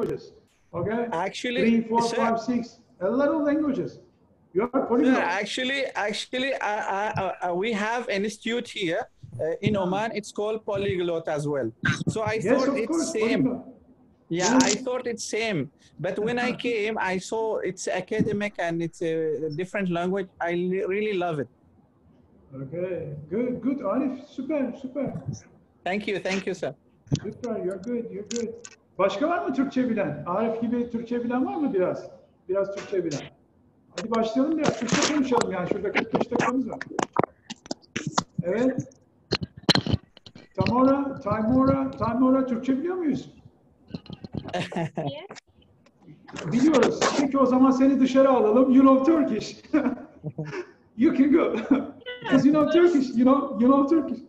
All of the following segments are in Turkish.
languages. Okay? Actually, Three, four, sir, five, six. A lot of languages. You are sir, polyglot. actually, actually, I, I, uh, we have an institute here uh, in Oman. It's called Polyglot as well. So I Yes, thought it's course. same. polyglot. Yeah, Yeah. I thought it's same. But when I came, I saw it's academic and it's a different language. I really love it. Okay. Good, good. Arif, süper, süper. Thank you, thank you, sir. Süper, you're good, you're good. Başka var mı Türkçe bilen? Arif gibi Türkçe bilen var mı biraz? Biraz Türkçe bilen. Hadi başlayalım biraz. Türkçe konuşalım yani. Şurada 45 dakikamız var. Evet. Tamora, Taymora, Taymora Türkçe biliyor muyuz? Biliyoruz. Peki o zaman seni dışarı alalım. You know Turkish. you can go. Because you know Turkish. You know, you know Turkish.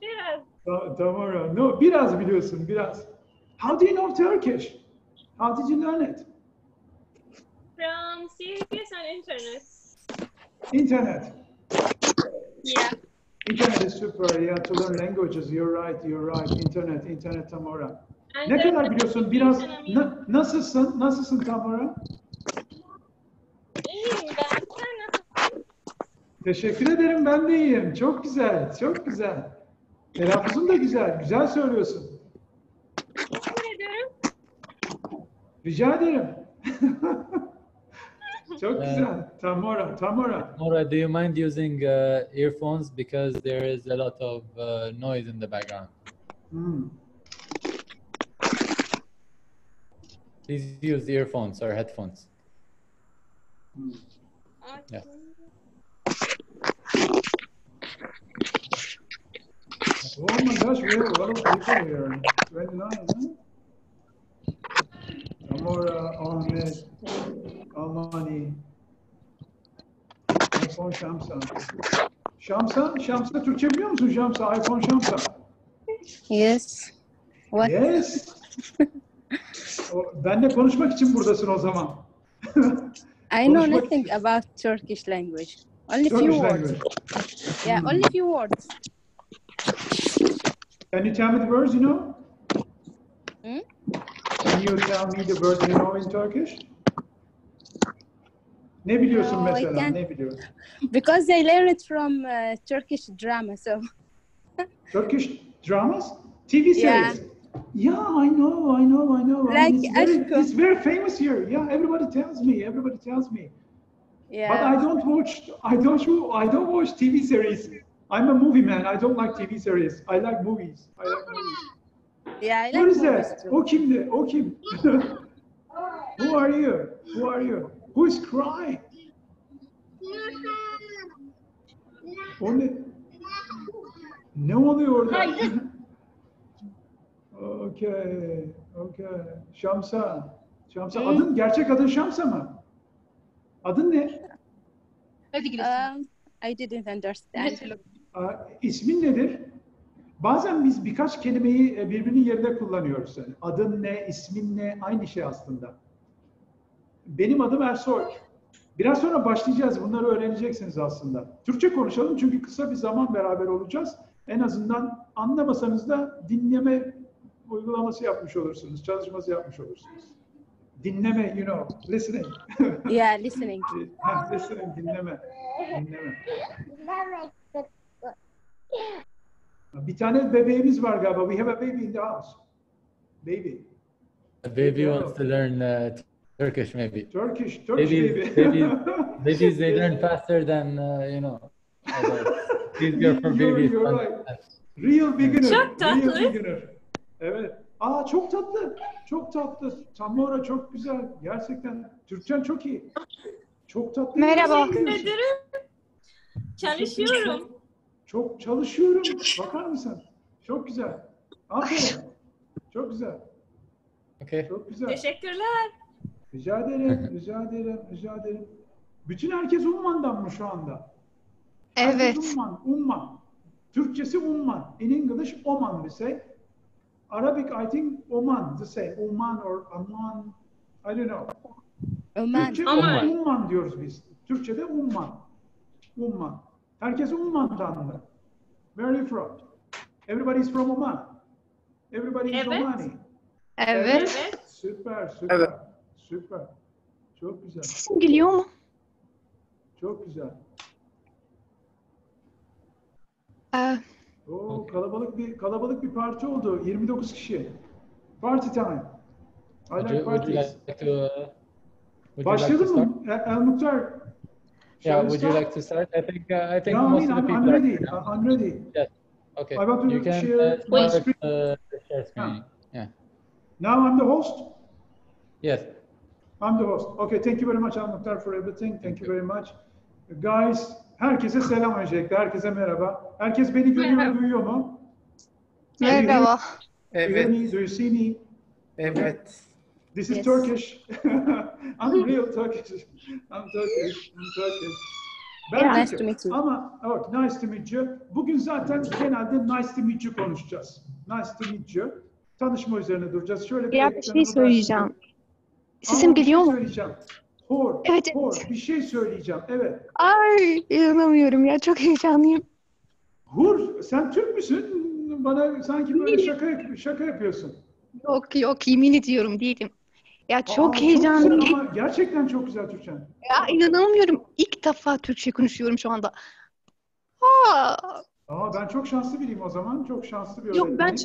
Yes. Ta- Tamara. No, biraz biliyorsun, biraz. How do you know Turkish? How did you learn it? From series on internet. Internet. Yeah. Internet is super. Yeah, to learn languages. You're right, you're right. Internet, internet Tamara. And Ne kadar biliyorsun? Biraz na- nasılsın? Nasılsın Tamara? İyiyim ben. Sen nasılsın? Teşekkür ederim. Ben de iyiyim. Çok güzel, çok güzel. Telaffuzun da güzel. Güzel söylüyorsun. Teşekkür ederim. Rica ederim. çok güzel. Tamara, Tamara. Nora, do you mind using uh, earphones because there is a lot of uh, noise in the background? Hmm. Please use earphones or headphones. Yeah. Oh my gosh, we have a lot of people here. 29, huh? Amora, Ahmet, Almani, iPhone Şamsa. Şamsa, Şamsa Türkçe biliyor musun Şamsa? iPhone Şamsa. Yes. What? Yes. O, benle konuşmak için buradasın o zaman. I know nothing about Turkish language. Only few Turkish words. language. Yeah, only few words. Can you tell me the words you know? Hmm? Can you tell me the words you know in Turkish? Ne biliyorsun No, mesela? Ne biliyorsun? Because I learned it from uh, Turkish drama, so Turkish dramas? TV series? Yeah. Yeah, I know, I know, I know. Like it's, very, it's very famous here. Yeah, everybody tells me. Everybody tells me. Yeah. But I don't watch. I don't. I don't watch TV series. I'm a movie man. I don't like TV series. I like movies. I like movies. Yeah, I like What is movies that? too. O kimdi? O kim? Who are you? Who are you? Who is crying? O ne? Ne oluyor orada? okay, okay. Şamsa. Şamsa. Hmm. Adın, gerçek adın Şamsa mı? Adın ne? Um, I didn't understand. Aa, ismin nedir? Bazen biz birkaç kelimeyi e, birbirinin yerine kullanıyoruz. Yani adın ne, ismin ne, aynı şey aslında. Benim adım Ersoy. Biraz sonra başlayacağız. Bunları öğreneceksiniz aslında. Türkçe konuşalım çünkü kısa bir zaman beraber olacağız. En azından anlamasanız da dinleme uygulaması yapmış olursunuz, çalışması yapmış olursunuz. Dinleme, you know, listening. Yeah, listening. Ha, listening, dinleme, dinleme. Bir tane bebeğimiz var galiba. We have a baby in the house. Baby. The baby Yeah. wants to learn uh, Turkish, maybe. Turkish, Turkish Babies, baby. babies, babies, they learn faster than uh, you know. It's easier for You're- babies. you're right. Real beginner. Çok tatlı. Real beginner. Evet. Aa çok tatlı. Çok tatlı. Tamora çok güzel. Gerçekten. Türkçen çok iyi. Çok tatlı. Merhaba. Teşekkür ederim. Çalışıyorum. Çok çalışıyorum. Bakar mısın? Çok güzel. Aferin. Çok güzel. Okay. Çok güzel. Teşekkürler. Rica ederim. Rica ederim. Rica ederim. Bütün herkes Umman'dan mı şu anda? Herkes Evet. Umman. Umman. Türkçesi Umman. In English, Oman we say. Arabic, I think Oman to say. Oman or Amman. I don't know. Oman. Türkçe Oman. Umman diyoruz biz. Türkçe'de Umman. Umman. Herkes Umman'dan mı? Where are you from? Everybody's from Oman. Everybody is Evet. Omani. Evet. Süper, süper. Evet. Süper. Çok güzel. Sesim geliyor mu? Çok güzel. Ee, Oo, kalabalık bir kalabalık bir parti oldu. 29 kişi. Party time. I like you, would you parties. like to? Uh, Başlayalım start? mı? El, El Muhtar. Yeah. Would you start? like to start? I think. Uh, I think Yeah, I most mean, of the I'm, people I'm are ready. here now. I'm ready. Okay. I want to you can share uh, my start screen. uh, the share screen. Yeah. Now I'm the host. Yes. I'm the host. Okay, thank you very much Al Muhtar for everything. Thank you very much. Guys, herkese selam öncelikle. Herkese merhaba. Herkes beni görüyor mu, duyuyor mu? merhaba. You Evet. Do you see me? Evet. This is Yes. Turkish. I'm real Turkish. I'm Turkish. I'm Turkish. Ben Yeah. Nice to meet you. Ama evet, nice to meet you. Bugün zaten genelde nice to meet you konuşacağız. Nice to meet you. Tanışma üzerine duracağız. Şöyle Ya bir şey ben söyleyeceğim. size- Sesim Ama bir geliyor şey mu? söyleyeceğim. Hor, Evet, evet. hor, bir şey söyleyeceğim. Evet. Ay inanamıyorum ya çok heyecanlıyım. Hur, sen Türk müsün? Bana sanki böyle şaka şaka yapıyorsun. Yok yok yemin ediyorum değilim. Ya Aa, çok heyecanlıyım. güzel ama gerçekten çok güzel Türkçen. Ya inanamıyorum. İlk defa Türkçe konuşuyorum şu anda. Aa, Aa, ben çok şanslı biriyim o zaman. Çok şanslı bir yok ben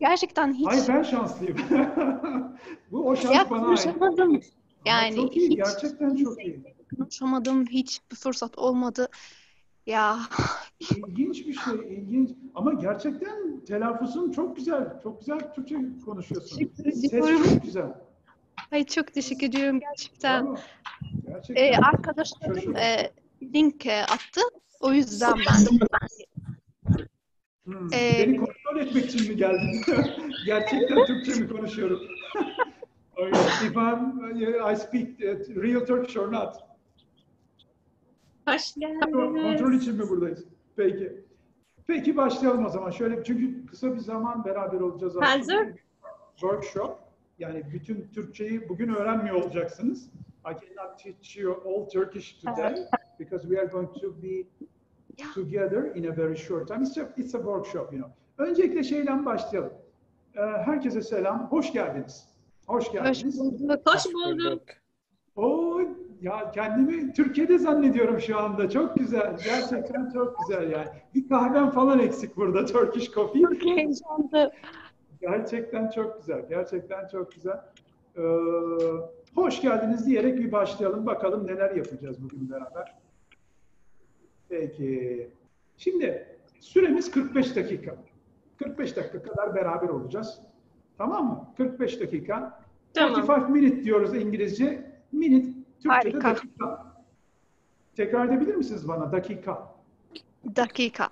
gerçekten hiç Hayır ben şanslıyım. Bu o şans ya bana ait. konuşamadım. Ama Yani çok iyi, hiç gerçekten çok iyi. konuşamadım. Hiç bir fırsat olmadı. Ya İlginç bir şey, ilginç. Ama gerçekten telaffuzun çok güzel. Çok güzel Türkçe konuşuyorsun. Ses çok güzel. Ay çok teşekkür ediyorum gerçekten. Bravo. Gerçekten. Ee, arkadaşlarım e, link e, attı. O yüzden ben de Hmm, Ee, Beni kontrol etmek için mi geldin? Gerçekten Türkçe mi konuşuyorum? If I'm, I speak uh, real Turkish or not? Hoş Kontrol geldiniz. için mi buradayız? Peki. Peki başlayalım o zaman. Şöyle çünkü kısa bir zaman beraber olacağız. Hazır. Workshop. Yani bütün Türkçeyi bugün öğrenmiyor olacaksınız. I cannot teach you all Turkish today because we are going to be together in a very short time. It's a, it's a workshop, you know. Öncelikle şeyden başlayalım. Ee, herkese selam. Hoş geldiniz. Hoş hoş geldiniz. bulduk. Hoş bulduk. Oo, ya kendimi Türkiye'de zannediyorum şu anda. Çok güzel. Gerçekten çok güzel yani. Bir kahvem falan eksik burada. Turkish coffee. Çok heyecanlı. Gerçekten çok güzel. Gerçekten çok güzel. Ee, hoş geldiniz diyerek bir başlayalım. Bakalım neler yapacağız bugün beraber. Peki. Şimdi süremiz 45 dakika. 45 dakika kadar beraber olacağız. Tamam mı? 45 dakika. Tamam. 45 minute diyoruz İngilizce. Minute Türkçe'de Harika. dakika. Tekrar edebilir misiniz bana? Dakika. Dakika.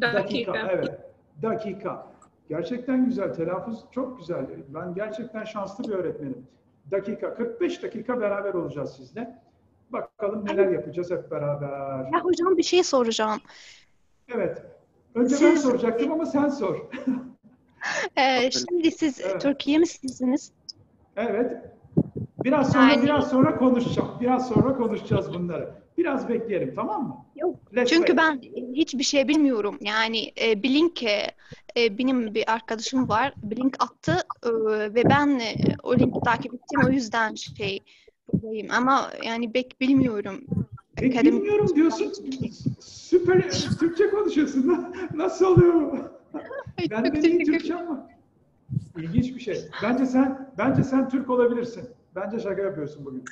Dakika. Evet. Dakika. Gerçekten güzel. Telaffuz çok güzel. Ben gerçekten şanslı bir öğretmenim. Dakika. 45 dakika beraber olacağız sizle. Bakalım neler yapacağız hep beraber. Ya hocam bir şey soracağım. Evet. Önce ben Siz- soracaktım ama sen sor. Ee, şimdi siz Evet. Türkiye misiniz? Evet. Biraz sonra Yani- biraz sonra konuşacağım. Biraz sonra konuşacağız bunları. Biraz bekleyelim tamam mı? Yok. Let's Çünkü wait. ben hiçbir şey bilmiyorum. Yani e, Blink e, benim bir arkadaşım var. Blink attı e, ve ben e, o linki takip ettim. O yüzden şey buradayım. Ama yani pek bilmiyorum. Pek Akademik- bilmiyorum diyorsun. Süper Türkçe konuşuyorsun. Nasıl oluyor Ben de Türkçem var. İlginç bir şey. Bence sen bence sen Türk olabilirsin. Bence şaka yapıyorsun bugün.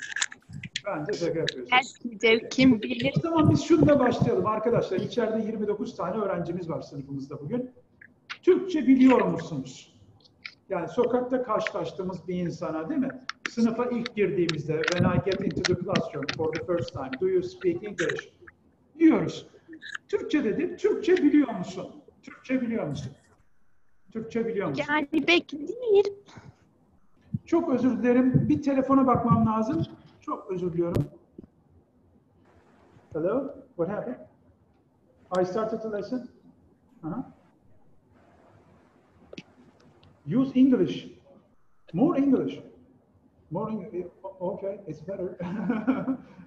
Bence şaka yapıyorsun. Belki kim bilir. O zaman biz şununla başlayalım arkadaşlar. İçeride 29 tane öğrencimiz var sınıfımızda bugün. Türkçe biliyor musunuz? Yani sokakta karşılaştığımız bir insana değil mi? Sınıfa ilk girdiğimizde when I get into the classroom for the first time, do you speak English? Diyoruz. Türkçe dedi, Türkçe biliyor musun? Türkçe biliyor musun? Türkçe biliyor musun? Yani pek değil. Çok özür dilerim. Bir telefona bakmam lazım. Çok özür diliyorum. Hello? What happened? I started the lesson. Uh-huh. Use English. More English. More English. Okay, it's better.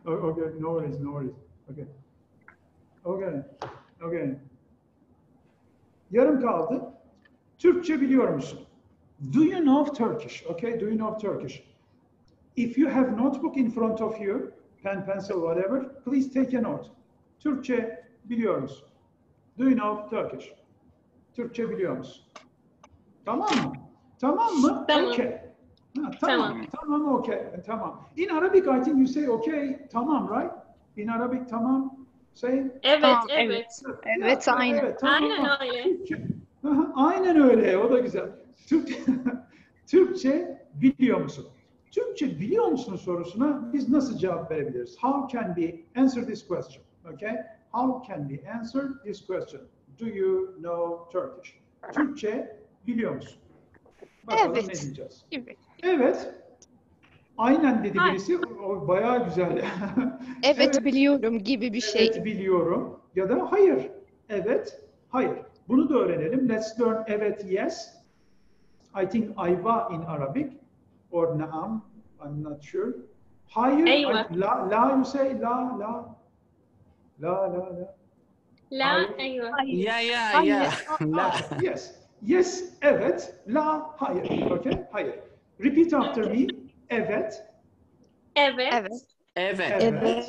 okay, no worries, no worries. Okay. Okay. Okay. Yarım kaldı. Türkçe biliyor musun? Do you know Turkish? Okay, do you know Turkish? If you have notebook in front of you, pen, pencil, whatever, please take a note. Türkçe biliyor musun? Do you know Turkish? Türkçe biliyor musun? Tamam mı? Tamam mı? Tamam. Okay. Ha, tamam. Tamam. Tamam, okay. Tamam. In Arabic, I think you say okay, tamam, right? In Arabic, tamam. Say Evet, Tamam, evet. Evet, Ya, aynen. evet, tamam. Aynen öyle. Türkçe. Aynen öyle. O da güzel. Türk, Türkçe biliyor musun? Türkçe biliyor musun sorusuna biz nasıl cevap verebiliriz? How can we answer this question? Okay? How can we answer this question? Do you know Turkish? Türkçe biliyor musun? Bakalım Evet. ne diyeceğiz? Gibi. Evet. Aynen dedi Hayır. birisi. O bayağı güzel. Evet, biliyorum gibi bir şey. Evet biliyorum ya da hayır. Evet, hayır. Bunu da öğrenelim. Let's learn evet, yes. I think ayva in Arabic or naam. I'm not sure. Hayır. Eyvah. I- la, la you say la, la. La, la, la. La, eyvah. Yeah, yeah, yeah. La. Yes. Yes, evet. La, hayır. Okay, hayır. Repeat after me. Evet. Evet. Evet. Evet. Evet.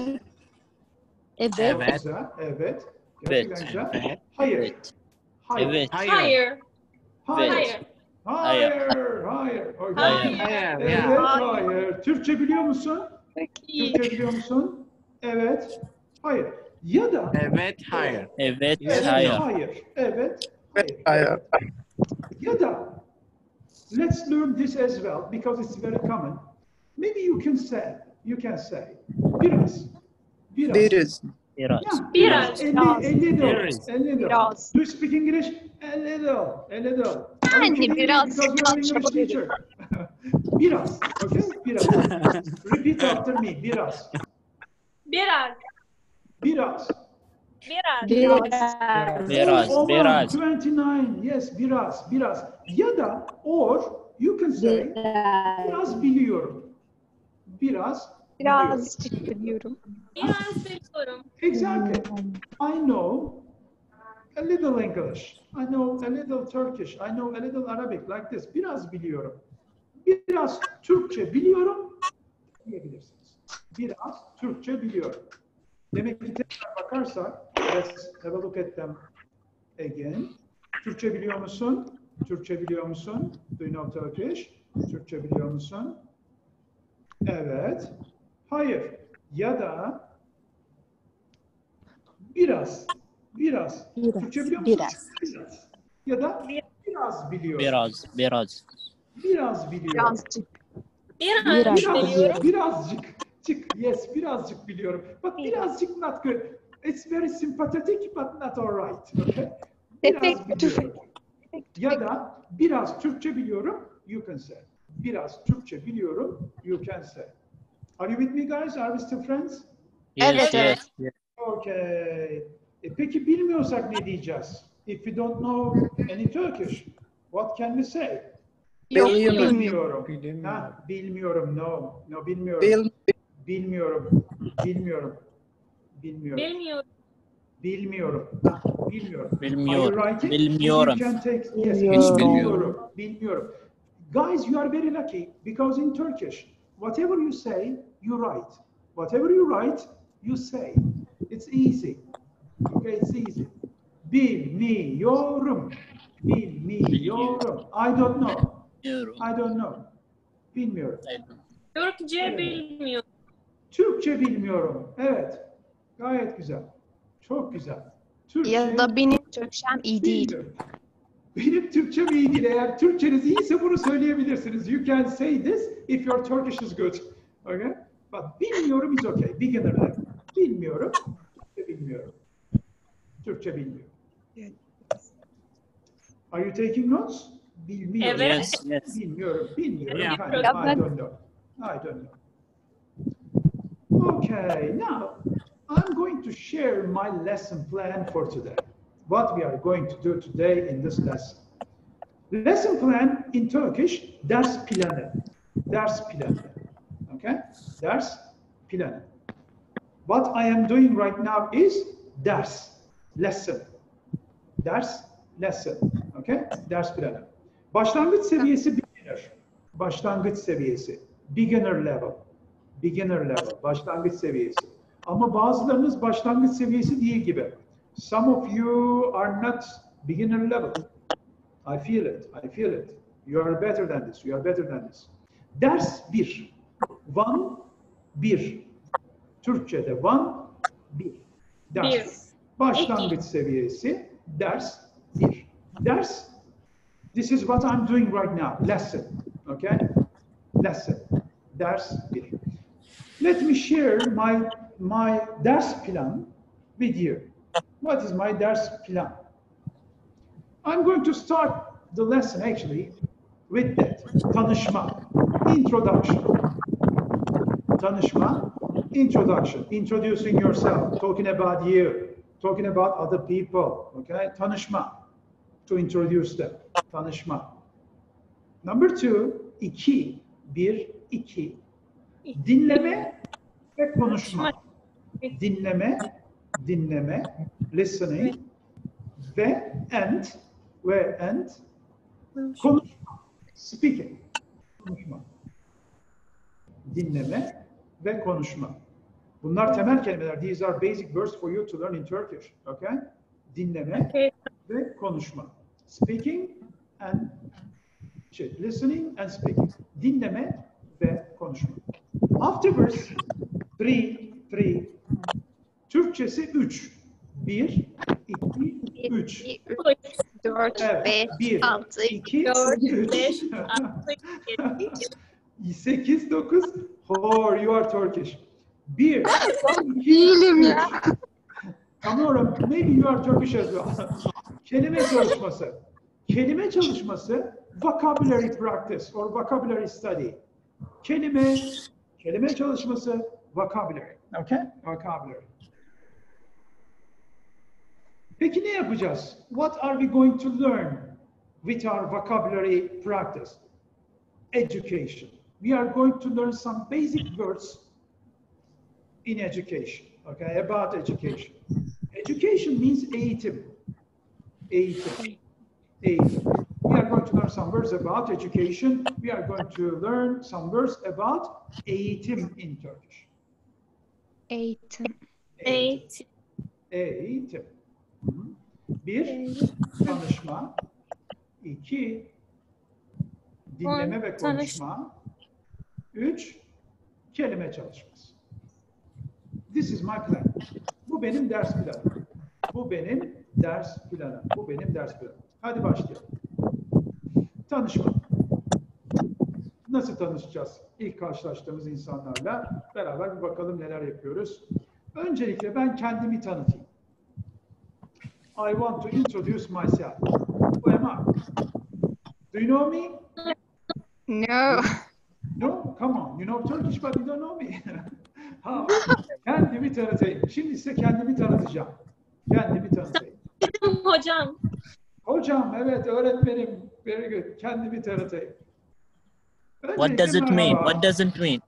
Evet. Evet. Evet. Evet. Güzel. Evet. Hayır. Evet. Hayır. Evet. Hayır. Hayır. Hayır. Hayır. Hayır. Hayır. Okay. Hayır. Hayır. Evet, hayır. Türkçe biliyor musun? İyi. Türkçe biliyor musun? Evet, hayır. Ya da Evet, hayır. Evet. evet, Hayır. hayır. Evet, hayır. Ya da let's learn this as well because it's very common. Maybe you can say, you can say biraz, biraz. Biraz. Biraz. Yeah, Biraz. A little, Biraz. a little. Biraz. Do you speak English? A little, a little. Yani biraz Because you're an English yapabilirim. teacher. biraz, okay? Biraz. Repeat after me, biraz. Biraz. Biraz. Biraz. Biraz. Biraz. Oman, Biraz. 29, yes, biraz, biraz. Ya da, or, you can say, biraz biliyorum. Biraz biliyorum. Birazcık biliyorum. Biraz biliyorum. Exactly. I know a little English. I know a little Turkish. I know a little Arabic like this. Biraz biliyorum. Biraz Türkçe biliyorum diyebilirsiniz. Biraz Türkçe biliyorum. Demek ki tekrar bakarsak, let's have a look at them again. Türkçe biliyor musun? Türkçe biliyor musun? Do you know Turkish? Türkçe biliyor musun? Evet. Hayır. Ya da biraz. Biraz. Biraz, Türkçe biliyor musun? biraz. Biraz. Ya da biraz biliyorum. Biraz. Biraz. Biraz biliyorum. Birazcık. Biraz, Biraz biliyorum. biliyorum. Birazcık. Çık. Yes, birazcık biliyorum. But birazcık not good. It's very sympathetic but not alright. Okay? Biraz biliyorum. Ya da biraz Türkçe biliyorum, you can say. Biraz Türkçe biliyorum, you can say. Are you with me guys? Are we still friends? Yes. Evet, Yes. Okay. E peki bilmiyorsak ne diyeceğiz? If we don't know any Turkish, what can we say? Yok Bilmiyorum. bilmiyorum. Ha, bilmiyorum. No. No, bilmiyorum. Bil, Bilmiyorum. Bilmiyorum. Bilmiyorum. Bilmiyorum. Bilmiyorum. Ha, bilmiyorum. Bilmiyorum. Bilmiyorum. Take, yes, Bilmiyorum. bilmiyorum. Bilmiyorum. Guys, you are very lucky because in Turkish, whatever you say, you write. Whatever you write, you say. It's easy. Okay, it's easy. Bilmiyorum. Bilmiyorum. I don't know. Bilmiyorum. I don't know. Bilmiyorum. Türkçe bilmiyorum. Türkçe bilmiyorum. Evet. Gayet güzel. Çok güzel. Türkçe Ya da benim Türkçem iyi değil. Benim Türkçem iyi değil. Eğer Türkçeniz iyiyse bunu söyleyebilirsiniz. You can say this if your Turkish is good. Okay? But bilmiyorum is okay. Beginner level. Bilmiyorum. Türkçe bilmiyorum. Türkçe bilmiyorum. Are you taking notes? Bilmiyorum. Evet. Yes. Yes. Bilmiyorum, bilmiyorum. Yeah. Kind I don't know. I don't know. Okay, now I'm going to share my lesson plan for today. What we are going to do today in this lesson. Lesson plan in Turkish, ders planı. Ders planı. Okay? Ders planı. What I am doing right now is ders, lesson. Ders, lesson. Okay? Ders planı. Başlangıç seviyesi beginner, başlangıç seviyesi. Beginner level, beginner level, başlangıç seviyesi. Ama bazılarınız başlangıç seviyesi değil gibi. Some of you are not beginner level. I feel it, I feel it. You are better than this, you are better than this. Ders 1. One, 1. Türkçe'de one, 1. Ders. Bir. Başlangıç seviyesi, ders 1. Ders, this is what I'm doing right now, lesson, okay? Lesson, ders 1. Let me share my, my ders plan with you. What is my ders plan? I'm going to start the lesson actually with that. Tanışma, introduction. Tanışma, introduction. Introducing yourself, talking about you, talking about other people. Okay, tanışma. To introduce them. Tanışma. Number two, iki. Bir, iki. Dinleme ve konuşma. Dinleme, dinleme, listening ve and ve and konuşma. Speaking. Konuşma. Dinleme ve konuşma. Bunlar temel kelimeler. These are basic words for you to learn in Turkish. Okay? Dinleme Okay. ve konuşma. Speaking and şey, listening and speaking. Dinleme ve konuşma. Afterwards, three, three. Türkçesi üç. Bir, iki, üç. 2, 3, 4, Evet, 5, bir, 6, iki, Dört, üç. beş, altı, yedi. Sekiz, dokuz. Or you are Turkish. Bir, iki, Değilim ya. Kamera, maybe you are Turkish as well. Kelime çalışması. Kelime çalışması vocabulary practice or vocabulary study. Kelime, kelime çalışması vocabulary. Okay? Vocabulary. Peki ne yapacağız? What are we going to learn with our vocabulary practice? Education. We are going to learn some basic words in education. Okay, about education. Education means eğitim. Eğitim. Eğitim. We are going to learn some words about education. We are going to learn some words about eğitim in Turkish. Eğitim. Eğitim. Eğitim. Hı hı. Bir, tanışma. İki, dinleme ve konuşma. Üç, kelime çalışması. This is my plan. Bu benim ders planım. Bu benim ders planım. Bu benim ders planım. Hadi başlayalım. Tanışma. Nasıl tanışacağız? İlk karşılaştığımız insanlarla beraber bir bakalım neler yapıyoruz. Öncelikle ben kendimi tanıtayım. I want to introduce myself. Who am I? Do you know me? No. Come on. You know Turkish but you don't know me. ha, kendimi tanıtayım. Şimdi size kendimi tanıtacağım. Kendimi tanıtayım. Hocam. Hocam, evet öğretmenim. Very good. Kendimi tanıtayım. What does it Öncelikle mean? merhaba. What does it mean?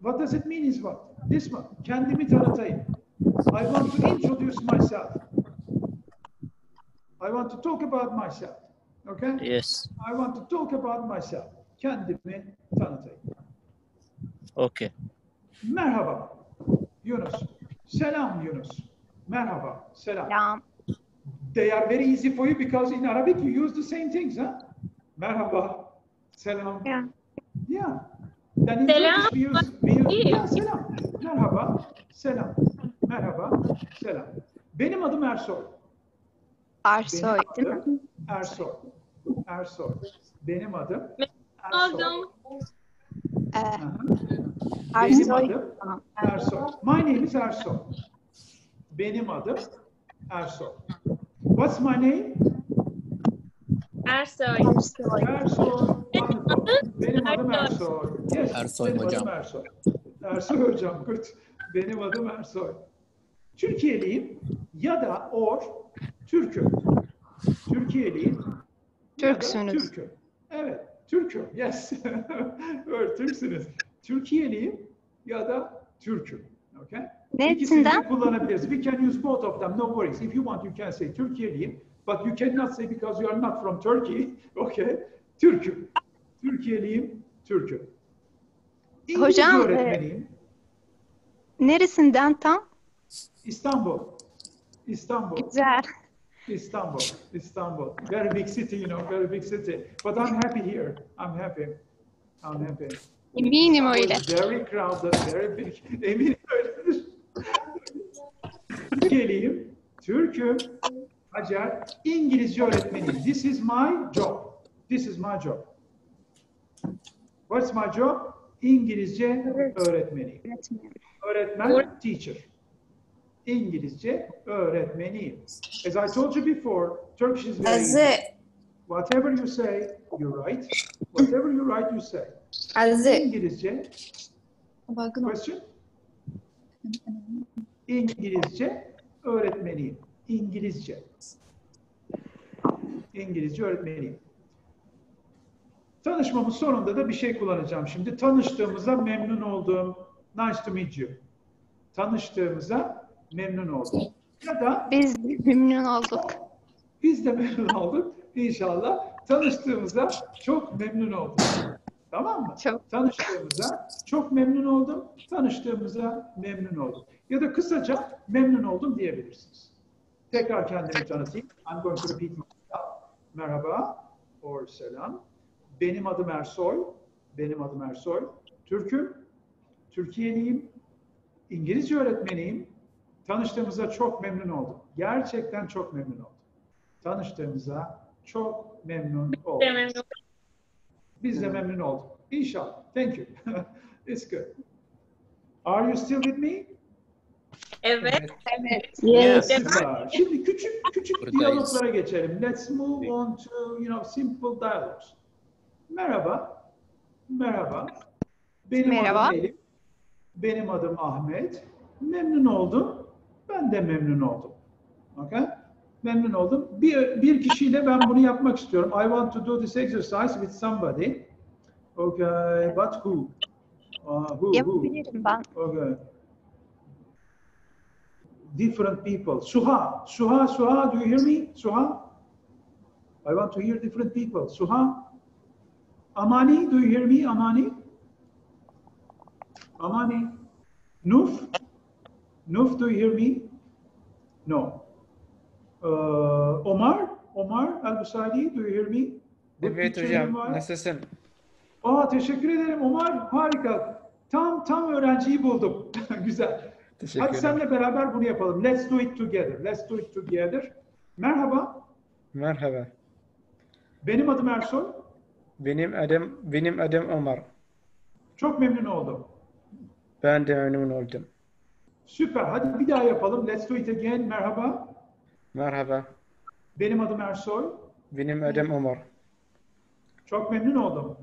What does it mean is what? This one. Kendimi tanıtayım. I want to introduce myself. I want to talk about myself. Okay? Yes. I want to talk about myself. Kendimi tanıtayım. Okay. Merhaba Yunus. Selam Yunus. Merhaba. Selam. Selam. They are very easy for you because in Arabic you use the same things, huh? Merhaba. Selam. Yeah. Yeah. Then in Selam. We use, we use yeah, selam. Merhaba. Selam. Merhaba. Selam. Benim adım Ersoy. Arsoy Benim değil mi? adım Ersoy. Ersoy. Benim adım Ersoy. Oldum. Ee. Benim adım. Ersoy. My name is Ersoy. Benim adım Ersoy. What's my name? Ersoy. Ersoy. Wonderful. Benim adım Ersoy. Ersoy. Yes, Ersoy benim hocam. adım Ersoy. Ersoy hocam. Good. Benim adım Ersoy. Türkiye'liyim ya da or Türk'üm. Türkiye'liyim ya da Türksünüz. Türk'üm. Evet, Türk'üm. Yes. evet, Türksünüz. Türkiye'liyim ya da Türk'üm. Okay? İkisini de kullanabiliriz. We can use both of them. No worries. If you want, you can say Türkiye'liyim. But you cannot say because you are not from Turkey. Okay? Türk'üm. Türkiye'liyim, Türk'üm. İngilizce Hocam, e- öğretmeniyim. Neresinden tam? İstanbul. İstanbul. Güzel. Istanbul, Istanbul. Very big city, you know, very big city. But I'm happy here. I'm happy. I'm happy. Eminim öyle. Very crowded, very big. Eminim öyledir. Türkiye'liyim, Türk'üm, Hacer, İngilizce öğretmeniyim. This is my job. This is my job. What's my job? İngilizce öğretmeniyim. Öğretmen, teacher. İngilizce öğretmeniyim. As I told you before, Turkish is very easy. Azı, Whatever you say, you write. Whatever you write, you say. azı. İngilizce, question? İngilizce öğretmeniyim. İngilizce. İngilizce öğretmeniyim. Tanışmamın sonunda da bir şey kullanacağım şimdi. Tanıştığımıza memnun oldum. Nice to meet you. Tanıştığımıza memnun oldum. Ya da Biz memnun olduk. biz de memnun olduk. İnşallah tanıştığımıza çok memnun oldum. Tamam mı? Çok. Tanıştığımıza çok memnun oldum. Tanıştığımıza memnun oldum. Ya da kısaca memnun oldum diyebilirsiniz. Tekrar kendimi tanıtayım. I'm going to repeat myself. Merhaba or selam. Benim adım Ersoy. Benim adım Ersoy. Türk'üm. Türkiye'liyim. İngilizce öğretmeniyim. Tanıştığımıza çok memnun oldum. Gerçekten çok memnun oldum. Tanıştığımıza çok memnun oldum. Biz de memnun olduk. İnşallah. Thank you. It's good. Are you still with me? Evet. Evet. Yes. Süper. Şimdi küçük küçük diyaloglara geçelim. Let's move on to you know simple dialogues. Merhaba. Merhaba. Benim Merhaba. adım Elif. Benim adım Ahmet. Memnun oldum. Ben de memnun oldum. Okay? Memnun oldum. Bir, bir kişiyle ben bunu yapmak istiyorum. I want to do this exercise with somebody. Okay, but who? Uh, who, who? Yapabilirim ben. Okay. Different people. Suha, Suha, Suha, do you hear me? Suha? I want to hear different people. Suha? Amani, do you hear me? Amani? Amani? Nuf? Nuf, do you hear me? No. Uh, Omar? Omar Al-Busadi, do you hear me? Evet hocam, var. nasılsın? Aa teşekkür ederim Omar. Harika. Tam tam öğrenciyi buldum. Güzel. Teşekkür Hadi senle beraber bunu yapalım. Let's do it together. Let's do it together. Merhaba. Merhaba. Benim adım Ersoy. Benim adım benim adım Ömer. Çok memnun oldum. Ben de memnun oldum. Süper. Hadi bir daha yapalım. Let's do it again. Merhaba. Merhaba. Benim adım Ersoy. Benim adım Ömer. Çok memnun oldum.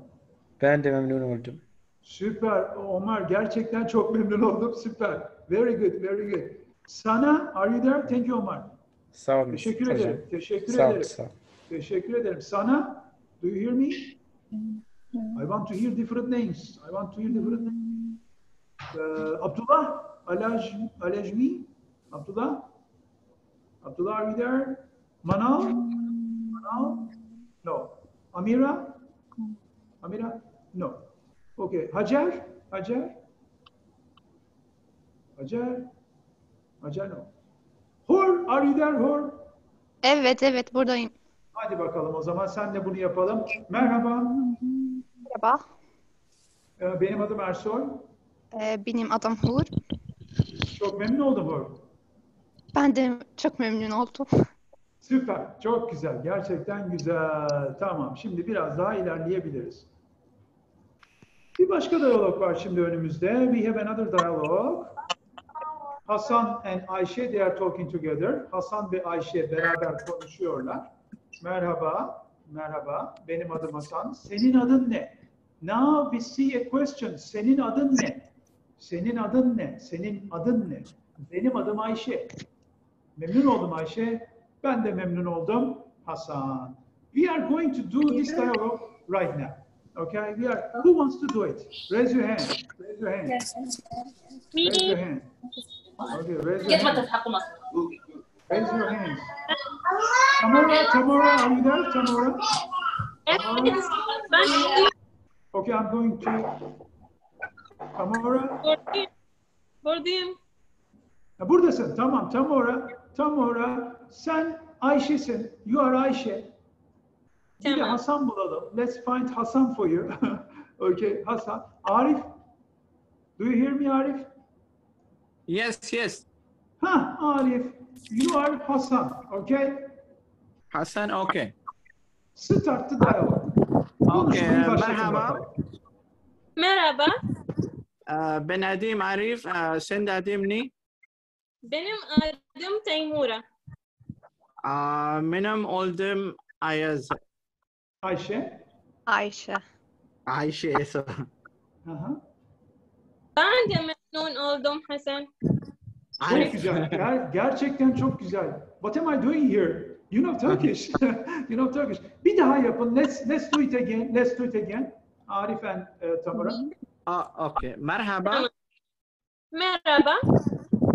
Ben de memnun oldum. Süper. Omar gerçekten çok memnun oldum. Süper. Very good. Very good. Sana are you there? Thank you Omar. Sağ olun. Teşekkür hocam. ederim. Teşekkür Sağ ederim. sağ ol. Teşekkür ederim. Sana, do you hear me? I want to hear different names. I want to hear different names. Uh, Abdullah, Alaj, Alajmi, Abdullah, Abdullah, are you there? Manal, Manal, no. Amira, Amira, no. Okay. Hajar, Hajar, Hajar, Hajar, no. Hor, are you there, Hor? Evet evet buradayım. Hadi bakalım o zaman sen de bunu yapalım. Merhaba, Merhaba. Ee, benim adım Ersoy. Ee, benim adım Hur. Çok memnun oldum Hor. Ben de çok memnun oldum. Süper, çok güzel, gerçekten güzel. Tamam, şimdi biraz daha ilerleyebiliriz. Bir başka diyalog var şimdi önümüzde. We have another dialogue. Hasan and Ayşe, they are talking together. Hasan ve Ayşe beraber konuşuyorlar. Merhaba, merhaba. Benim adım Hasan. Senin adın ne? Now we see a question. Senin adın ne? Senin adın ne? Senin adın ne? Benim adım Ayşe. Memnun oldum Ayşe. Ben de memnun oldum Hasan. We are going to do this dialogue right now. Okay? We are. Who wants to do it? Raise your hand. Raise your hand. Raise your hand. Okay, raise your hand. Raise your hand. Tamara, Tamara, are you there? Tamara? Ben Okay, I'm going to Tamora. Buradayım. Buradayım. Ha, buradasın. Tamam. Tamora. Tamora. Sen Ayşe'sin. You are Ayşe. Bir de Tamam. Hasan bulalım. Let's find Hasan for you. okay, Hasan. Arif. Do you hear me, Arif? Yes, yes. Ha, Arif. You are Hasan. Okay? Hassan, okay. Start the dialogue. Okay, merhaba. Merhaba. Uh, ben Adim Arif. Uh, sen de adim ne? Benim adım Teymura. Uh, benim oldum Ayaz. Ayşe. Ayşe. Ayşe. eso. Aha. Ben de memnun oldum Hasan. Çok Arif. güzel. Ger- gerçekten çok güzel. What am I doing here? You know Turkish. you know Turkish. Bir daha yapın. Let's let's do it again. Let's do it again. Arif and uh, Tamara. Uh, okay. Merhaba. Merhaba.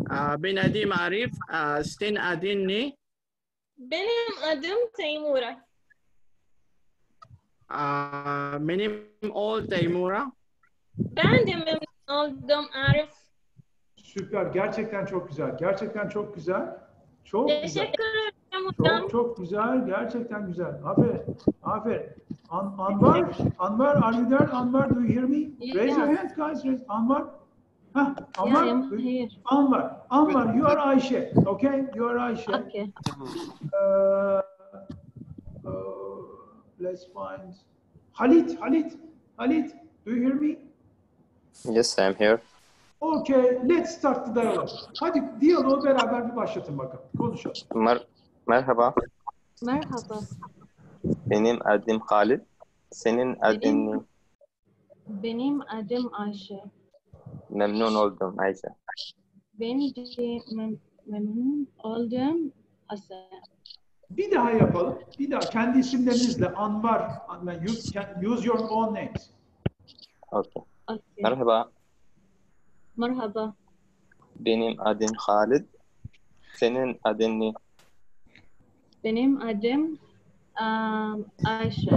Uh, ben Adim Arif. Uh, sen adin ne? Benim adım Teymura. Uh, benim oğul Teymura. Ben de memnun oldum Arif. Süper. Gerçekten çok güzel. Gerçekten çok güzel. Çok güzel. Teşekkür ederim hocam. Çok çok güzel. Gerçekten güzel. Aferin. Aferin. An Anvar, Anvar, are you there? Anvar, do you hear me? Raise your hand, guys. Raise. Anvar. Hah, Anvar. here. Anvar. Anvar, you are Ayşe. Okay? You are Ayşe. Okay. Uh, uh, let's find Halit. Halit. Halit, do you hear me? Yes, I'm here. Okay, let's start the dialogue. Hadi diyaloğu beraber bir başlatın bakalım. Konuşalım. Mer merhaba, Merhaba. benim adım Halid. Senin adın ne? Benim adım Ayşe. Memnun oldum Ayşe. Ben de mem- memnun oldum Hasan. Bir daha yapalım. Bir daha kendi isimlerinizle Anvar, can use your own names. Okay. Okay. Merhaba, Merhaba. benim adım Halid. Senin adın ne? Benim adım um, Ayşe.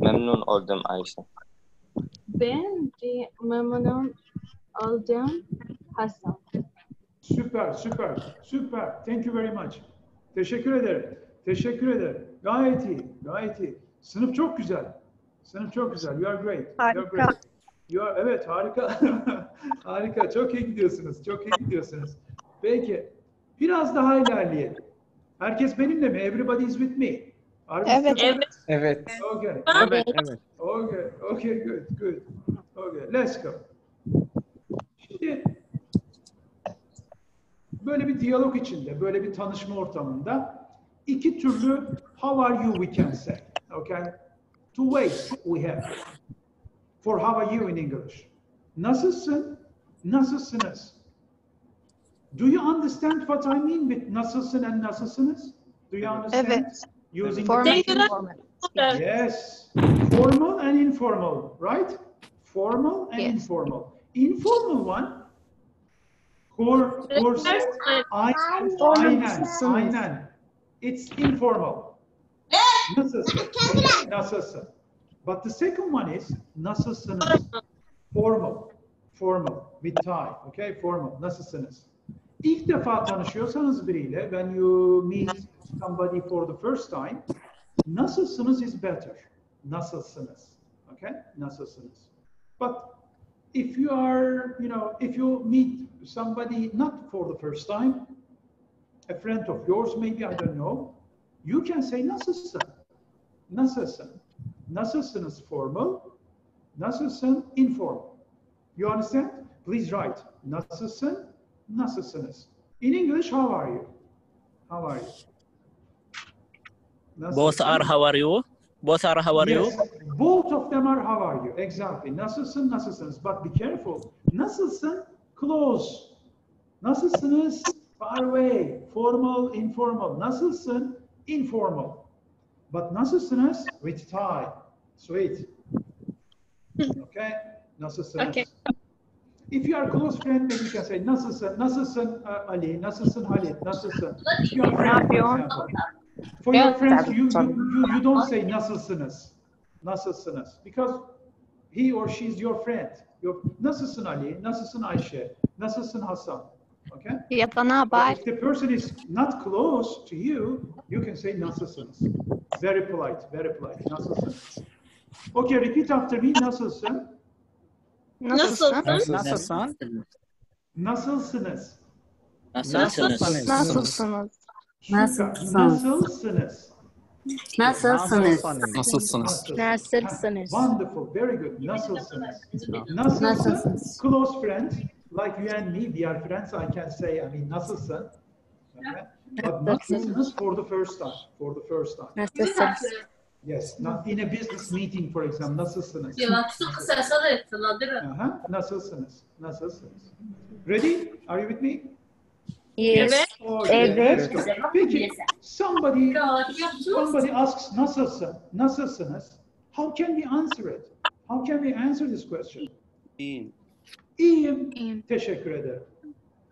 Memnun oldum Ayşe. Ben de memnun oldum Hasan. Süper, süper, süper. Thank you very much. Teşekkür ederim. Teşekkür ederim. Gayet iyi, gayet iyi. Sınıf çok güzel. Sınıf çok güzel. You are great. You are Harika. great. You are, evet, harika. harika. Çok iyi gidiyorsunuz. Çok iyi gidiyorsunuz. Peki. Biraz daha ilerleyelim. Herkes benimle mi? Everybody is with me. Are Evet. Evet. Evet. Okay. Evet. Evet. Okay, okay, good, good. Okay, let's go. Şimdi böyle bir diyalog içinde, böyle bir tanışma ortamında iki türlü how are you we can say. Okay? Two ways we have for how are you in English. Nasılsın? Nasılsınız? Do you understand what I mean with nasılsın and nasılsınız? Do you understand? Evet. Using Formal, Thank you. informal. Yes, formal and informal, right? Formal and Yes. informal. Informal one, course, course, aynen, aynen, aynen. It's informal. Nasılsın? Nasılsın? But the second one is nasılsınız? Formal, formal, with tie, okay? Formal, nasılsınız? İlk defa tanışıyorsanız biriyle, when you meet somebody for the first time, nasılsınız is better. Nasılsınız, okay? Nasılsınız? But if you are, you know, if you meet somebody not for the first time, a friend of yours maybe, I don't know, you can say nasılsın? Nasılsın? Nasılsınız formal, nasılsın informal. You understand? Please write. Nasılsın? Nasılsınız? In English, how are you? How are you? Both are how are you? Both are how are you? Yes, both of them are how are you? Exactly. Nasılsın, nasılsınız? But be careful. Nasılsın? Close. Nasılsınız? Far away. Formal, informal. Nasılsın? Informal. But nasılsınız? With tie. Sweet. Okay? Nasılsınız? Okay. If you are close friend, maybe you can say nasılsın, nasılsın uh, Ali, nasılsın Halit, nasılsın. If you are friend, for example. For your friends, you, you, you, you don't say nasılsınız. Nasılsınız? Because he or she is your friend. Your, nasılsın Ali? Nasılsın Ayşe? Nasılsın Hasan? Okay? Ya da ne But haber? if the person is not close to you, you can say nasılsınız. Very polite, very polite. Nasılsınız? Okay, repeat after me. Nasılsın? Nasılsın? Nasılsın? Nasılsınız? Nasılsınız? Nasılsınız? Süper. Nasılsınız? Nasılsınız? Nasılsınız? Nasılsınız? Nasılsınız? Wonderful, very good. Nasılsınız? Nasılsın? Nasılsınız? Close friend, like you and me, we are friends. I can say, I mean, nasılsın? But nasılsınız for the first time, for the first time. Nasılsınız? Yes, not in a business meeting, for example. Nasılsınız? Aha, nasılsınız? Nasılsınız? Ready? Are you with me? Yes. Evet. let's go. Peki, somebody, somebody asks nasılsın? Nasılsınız? How can we answer it? How can we answer this question? İyiyim. İyiyim. İyiyim. Teşekkür ederim.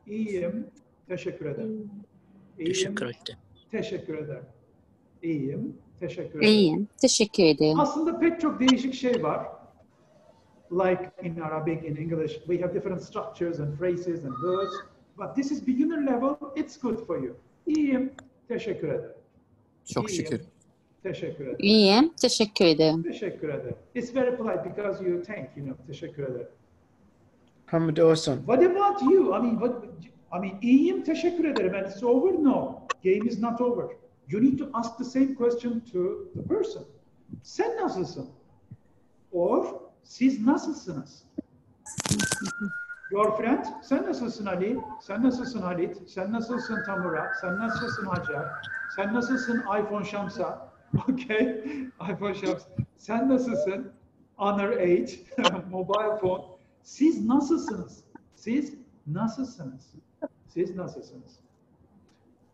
İyiyim. Teşekkür ederim. İyiyim. Teşekkür ederim. Teşekkür ederim. İyiyim. Teşekkür ederim. İyiyim. Teşekkür ederim. Aslında pek çok değişik şey var. Like in Arabic, in English, we have different structures and phrases and words. But this is beginner level, it's good for you. İyiyim, teşekkür ederim. Çok İyiyim, şükür. Teşekkür ederim. İyiyim. Teşekkür ederim. Teşekkür ederim. It's very polite because you thank, you know, teşekkür ederim. Hamd olsun. What about you? I mean, what, I mean, iyiyim, teşekkür ederim. And it's over? No. Game is not over. You need to ask the same question to the person. Sen nasılsın? Or siz nasılsınız? Your friend, sen nasılsın Ali? Sen nasılsın Halit? Sen nasılsın Tamura? Sen nasılsın Hacer? Sen nasılsın iPhone Şamsa? Okay, iPhone Şams. Sen nasılsın? Honor 8, mobile phone. Siz nasılsınız? Siz nasılsınız? Siz nasılsınız?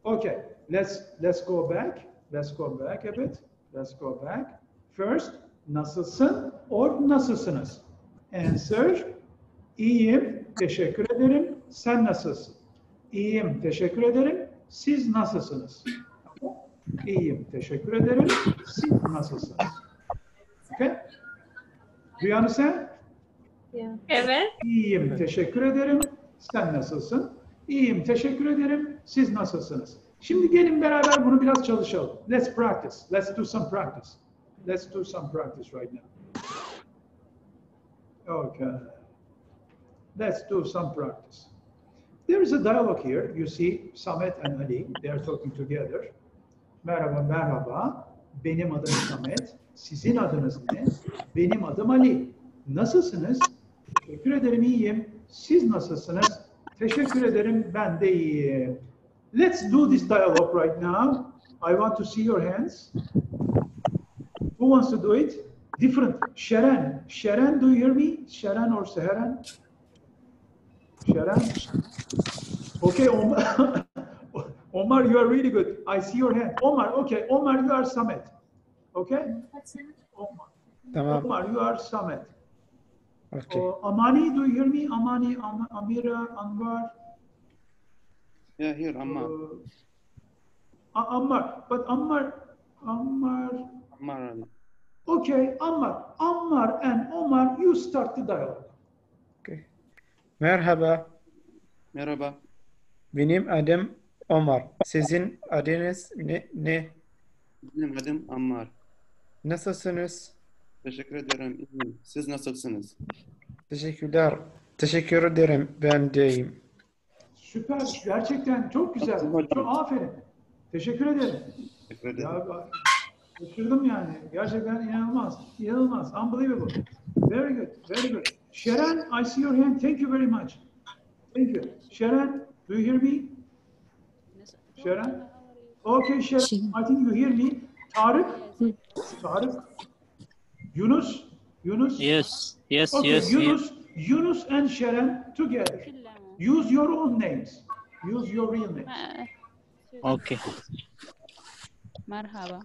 Okay, let's let's go back. Let's go back a bit. Let's go back. First, nasılsın or nasılsınız? Answer, iyiyim, teşekkür ederim. Sen nasılsın? İyiyim, teşekkür ederim. Siz nasılsınız? İyiyim, teşekkür ederim. Siz nasılsınız? Okay? Do you understand? Evet. İyiyim, teşekkür ederim. Sen nasılsın? İyiyim, teşekkür ederim. Siz nasılsınız? Şimdi gelin beraber bunu biraz çalışalım. Let's practice. Let's do some practice. Let's do some practice right now. Okay. Let's do some practice. There is a dialogue here. You see Samet and Ali, they are talking together. Merhaba, merhaba. Benim adım Samet. Sizin adınız ne? Benim adım Ali. Nasılsınız? Teşekkür ederim, iyiyim. Siz nasılsınız? Teşekkür ederim, ben de iyiyim. Let's do this dialogue right now. I want to see your hands. Who wants to do it? Different. Sharon. Sharon, do you hear me? Sharon or Seheran? Sharon? Okay, Omar. Omar, you are really good. I see your hand. Omar, okay. Omar, you are Samet. Okay? Omar, Tamam. Omar you are Samet. Okay. Uh, Amani, do you hear me? Amani, Am- Amira, Anwar? Yeah, here, Ammar. Uh, Ammar. But Ammar, Ammar. Ammar. Okay, Ammar. Ammar and Omar, you start the dialogue. Okay. Merhaba. Merhaba. Benim adım Omar. Sizin adınız ne? ne? Benim adım Ammar. Nasılsınız? Teşekkür ederim. İyiyim. Siz nasılsınız? Teşekkürler. Teşekkür ederim. Ben deyim. Süper. Gerçekten çok güzel. Çok aferin. Teşekkür ederim. Teşekkür ederim. Ya bak, şaşırdım yani. Gerçekten inanılmaz. İnanılmaz. Unbelievable. Very good. Very good. Sharon, I see your hand. Thank you very much. Thank you. Sharon, do you hear me? Sharon? Okay, Sharon. I think you hear me. Tarık? Tarık? Yunus? Yunus? Yes, yes, Okay, yes, yes. Yunus, Yunus and Sharon together. Use your own names. Use your real names. Okay. Marhaba.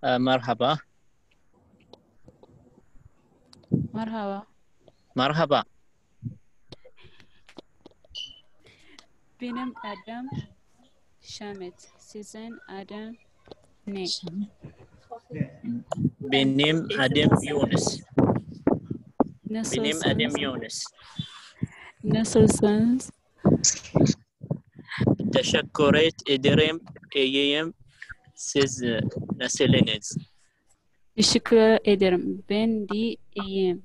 Uh, marhaba. Marhaba. Marhaba. Adam Shemit. Şamet. Adam adım ne? Binim Adam Yunus. Binim Adam Yunus. Nasılsınız? Teşekkür ederim. İyiyim. Siz e, nasılsınız? Teşekkür ederim. Ben de iyiyim.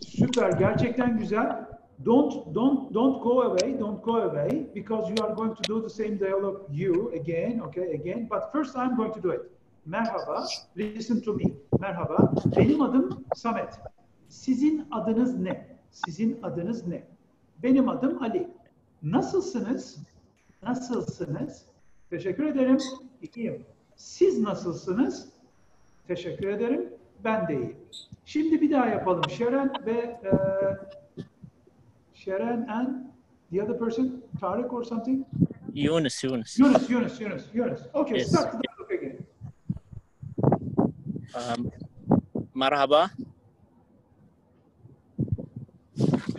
Süper, gerçekten güzel. Don't don't don't go away, don't go away because you are going to do the same dialogue you again, okay, again. But first I'm going to do it. Merhaba, listen to me. Merhaba, benim adım Samet. Sizin adınız ne? Sizin adınız ne? Benim adım Ali. Nasılsınız? Nasılsınız? Teşekkür ederim. İyiyim. Siz nasılsınız? Teşekkür ederim. Ben de iyiyim. Şimdi bir daha yapalım. Şeren ve e, Sharon and the other person, Tarek or something? Yunus, Yunus. Yunus, Yunus, Yunus, Yunus. Okay, Yes. start the dialogue again. Um, merhaba.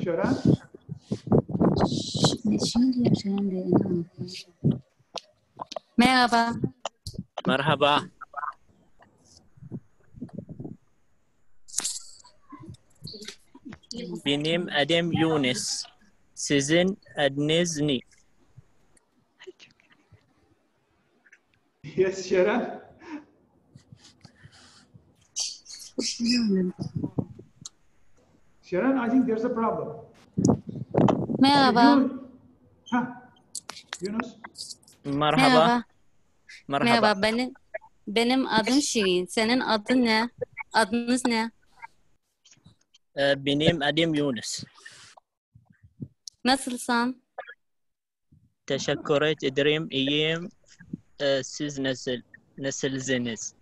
Sharon, Merhaba. Merhaba. Benim adım Yunus. Sizin adınız ne? yes, Sharon. Sharon, I think there's a problem. Merhaba. Yunus, ha, Yunus, Merhaba. Merhaba. Merhaba. Merhaba. Benim benim adım Şirin. Senin adın ne? Adınız ne? Ee, Benim adım Yunus. Nasılsın? Teşekkür ederim. İyiyim. Ee, Siz nasıl nasılsınız?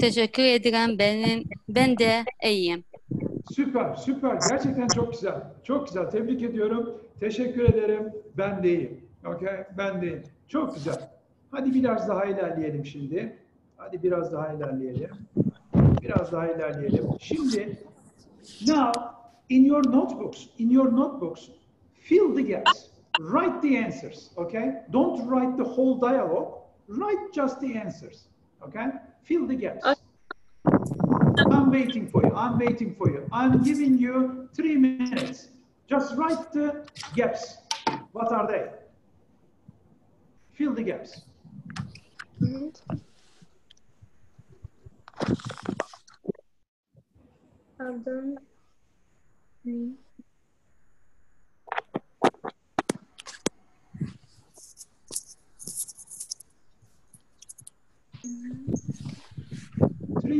Teşekkür ederim. Benim ben de iyiyim. Süper, süper. Gerçekten çok güzel. Çok güzel. Tebrik ediyorum. Teşekkür ederim. Ben de iyiyim. Okay, ben de iyiyim. Çok güzel. Hadi biraz daha ilerleyelim şimdi. Hadi biraz daha ilerleyelim. Biraz daha ilerleyelim. Şimdi Now, in your notebooks, in your notebooks, fill the gaps. Write the answers, okay? Don't write the whole dialogue. Write just the answers, okay? Fill the gaps. I'm waiting for you. I'm waiting for you. I'm giving you three minutes. Just write the gaps. What are they? Fill the gaps. Adım ne? Three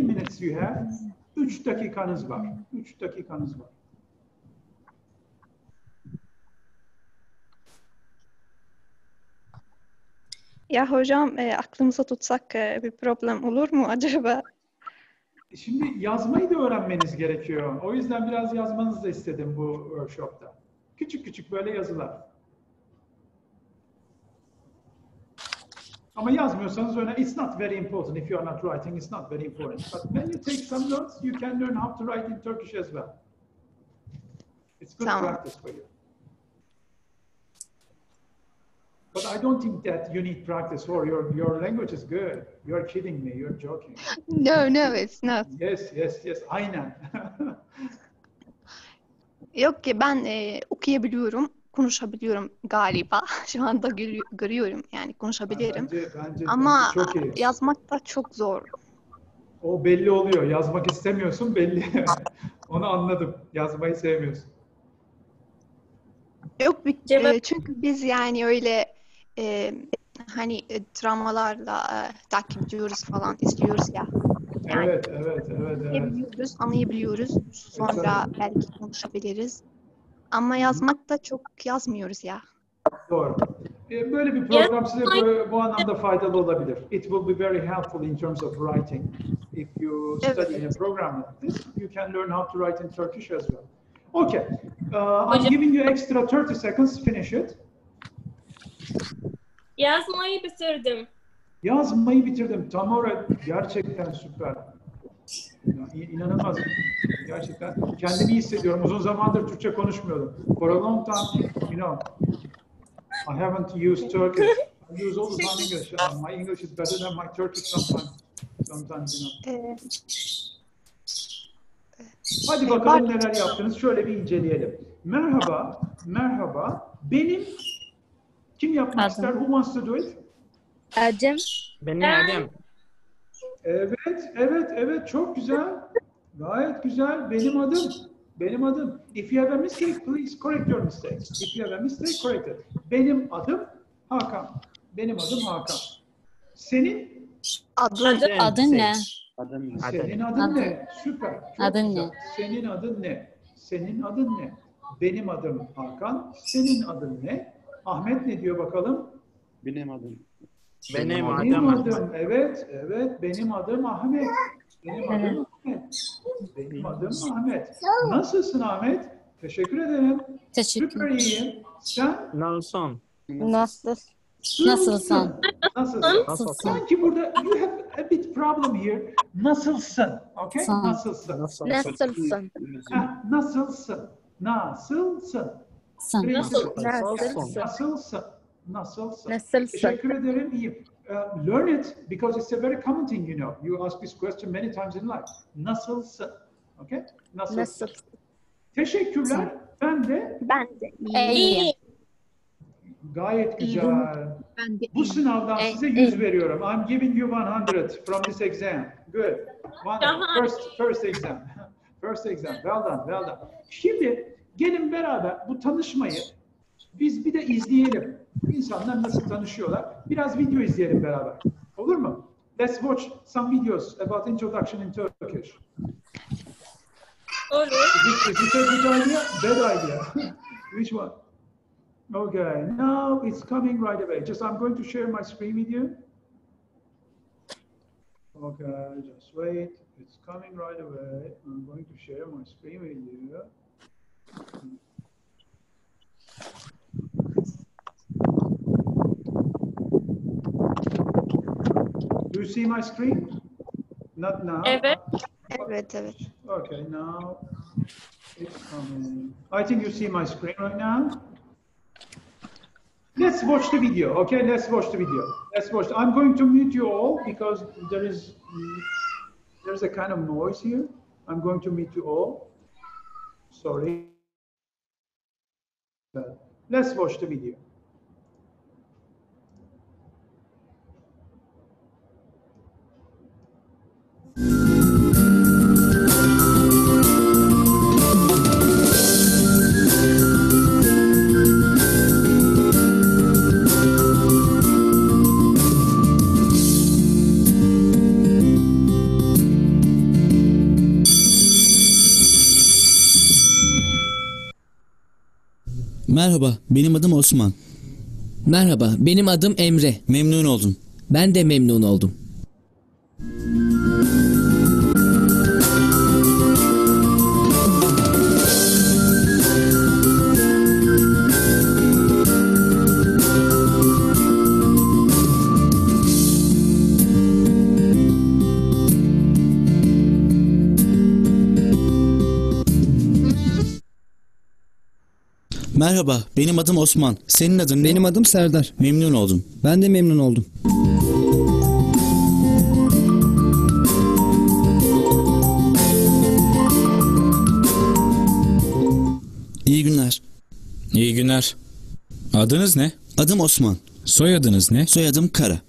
minutes you have. Üç dakikanız var. Üç dakikanız var. Ya hocam e, aklımıza tutsak e, bir problem olur mu acaba? Şimdi yazmayı da öğrenmeniz gerekiyor. O yüzden biraz yazmanızı da istedim bu workshopta. Küçük küçük böyle yazılar. Ama yazmıyorsanız öyle, it's not very important if you are not writing, it's not very important. But when you take some notes, you can learn how to write in Turkish as well. It's good Tamam. practice for you. But I don't think that you need practice for your, your language is good. You're kidding me, you're joking. No, no, it's not. Yes, yes, yes, aynen. Yok ki ben e, okuyabiliyorum, konuşabiliyorum galiba. Şu anda gülü- görüyorum yani konuşabilirim. Bence, bence, Ama bence çok iyi. yazmak da çok zor. O belli oluyor. Yazmak istemiyorsun belli. Onu anladım. Yazmayı sevmiyorsun. Yok bir- Cevap- e, çünkü biz yani öyle e, hani e, dramalarla e, takip ediyoruz falan izliyoruz ya. Yani Evet, evet, evet, evet. Anlayabiliyoruz, anlayabiliyoruz. Sonra belki konuşabiliriz. Ama yazmak da çok yazmıyoruz ya. Doğru. E, Böyle bir program size bu, bu anlamda faydalı olabilir. It will be very helpful in terms of writing. If you study in a program like this, you can learn how to write in Turkish as well. Okay. Uh, I'm giving you extra 30 seconds. Finish it. Yazmayı bitirdim. Yazmayı bitirdim. Tamara gerçekten süper. Ya, i- İnanılmaz. Gerçekten kendimi iyi hissediyorum. Uzun zamandır Türkçe konuşmuyordum. For a long time, you know, I haven't used Turkish. I use all the time English. Uh, my English is better than my Turkish sometimes. So Sometimes you know. Ee, Hadi bakalım neler yaptınız. Şöyle bir inceleyelim. Merhaba, merhaba. Benim kim yapmak ister? Who wants to do it? Adem. Benim Adem. Evet, evet, evet. Çok güzel. Gayet güzel. Benim adım. Benim adım. If you have a mistake, please correct your mistake. If you have a mistake, correct it. Benim adım Hakan. Benim adım Hakan. Senin? Adın, Adın ne? Adem. Senin adın ne? Süper. Çok Adın güzel. ne? Senin adın ne? Senin adın ne? Benim adım Hakan. Senin adın ne? Ahmet ne diyor bakalım? Benim adım. Benim Benim adım, evet, evet. Benim adım Ahmet. Benim adım Ahmet. Benim adım Ahmet. Nasılsın Ahmet? Teşekkür ederim. Teşekkür Süper iyiyim. Sen Nasılsın? Nasıl? Nasılsın? Nasılsın? Nasılsın? Sanki burada you have a bit problem here. Nasılsın? Okay? Nasılsın? Nasılsın? Nasılsın? Nasılsın? Sen. Three Nasıl? people. Nasılsın? Nasılsın? Nasılsın? Nasılsın? Teşekkür ederim. İyiyim. Uh, learn it because it's a very common thing, you know. You ask this question many times in life. Nasılsın? Okay? Nasılsın? Nasıl? Teşekkürler. Ben de ben de İyi. gayet güzel. Ben de Bu sınavdan Ey, size 100 veriyorum. I'm giving you 100 from this exam. Good. One, first, first exam. First exam. Well done, well done. Şimdi gelin beraber bu tanışmayı biz bir de izleyelim. İnsanlar nasıl tanışıyorlar. Biraz video izleyelim beraber. Olur mu? Let's watch some videos about introduction in Turkish. Olur. Is it, is it a good idea? Bad idea. Which one? Okay, now it's coming right away. Just I'm going to share my screen with you. Okay, just wait. It's coming right away. I'm going to share my screen with you. See my screen? Not now. Evet. evet evet. Okay, now it's coming. I think you see my screen right now. Let's watch the video. Okay, let's watch the video. Let's watch. I'm going to mute you all because there is there's a kind of noise here. I'm going to mute you all. Sorry. Let's watch the video. Merhaba, benim adım Osman. Merhaba, benim adım Emre. Memnun oldum. Ben de memnun oldum. Merhaba, benim adım Osman. Senin adın ne? Benim adım Serdar. Memnun oldum. Ben de memnun oldum. İyi günler. İyi günler. Adınız ne? Adım Osman. Soyadınız ne? Soyadım Kara.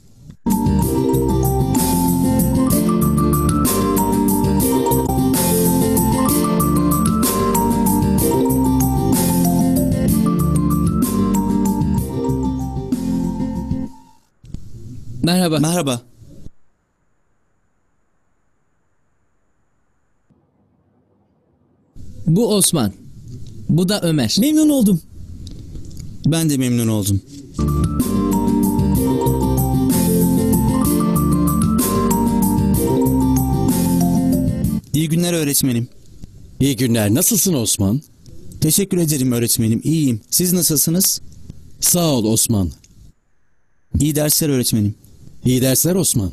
Merhaba. Merhaba. Bu Osman. Bu da Ömer. Memnun oldum. Ben de memnun oldum. İyi günler öğretmenim. İyi günler. Nasılsın Osman? Teşekkür ederim öğretmenim. İyiyim. Siz nasılsınız? Sağ ol Osman. İyi dersler öğretmenim. İyi dersler Osman.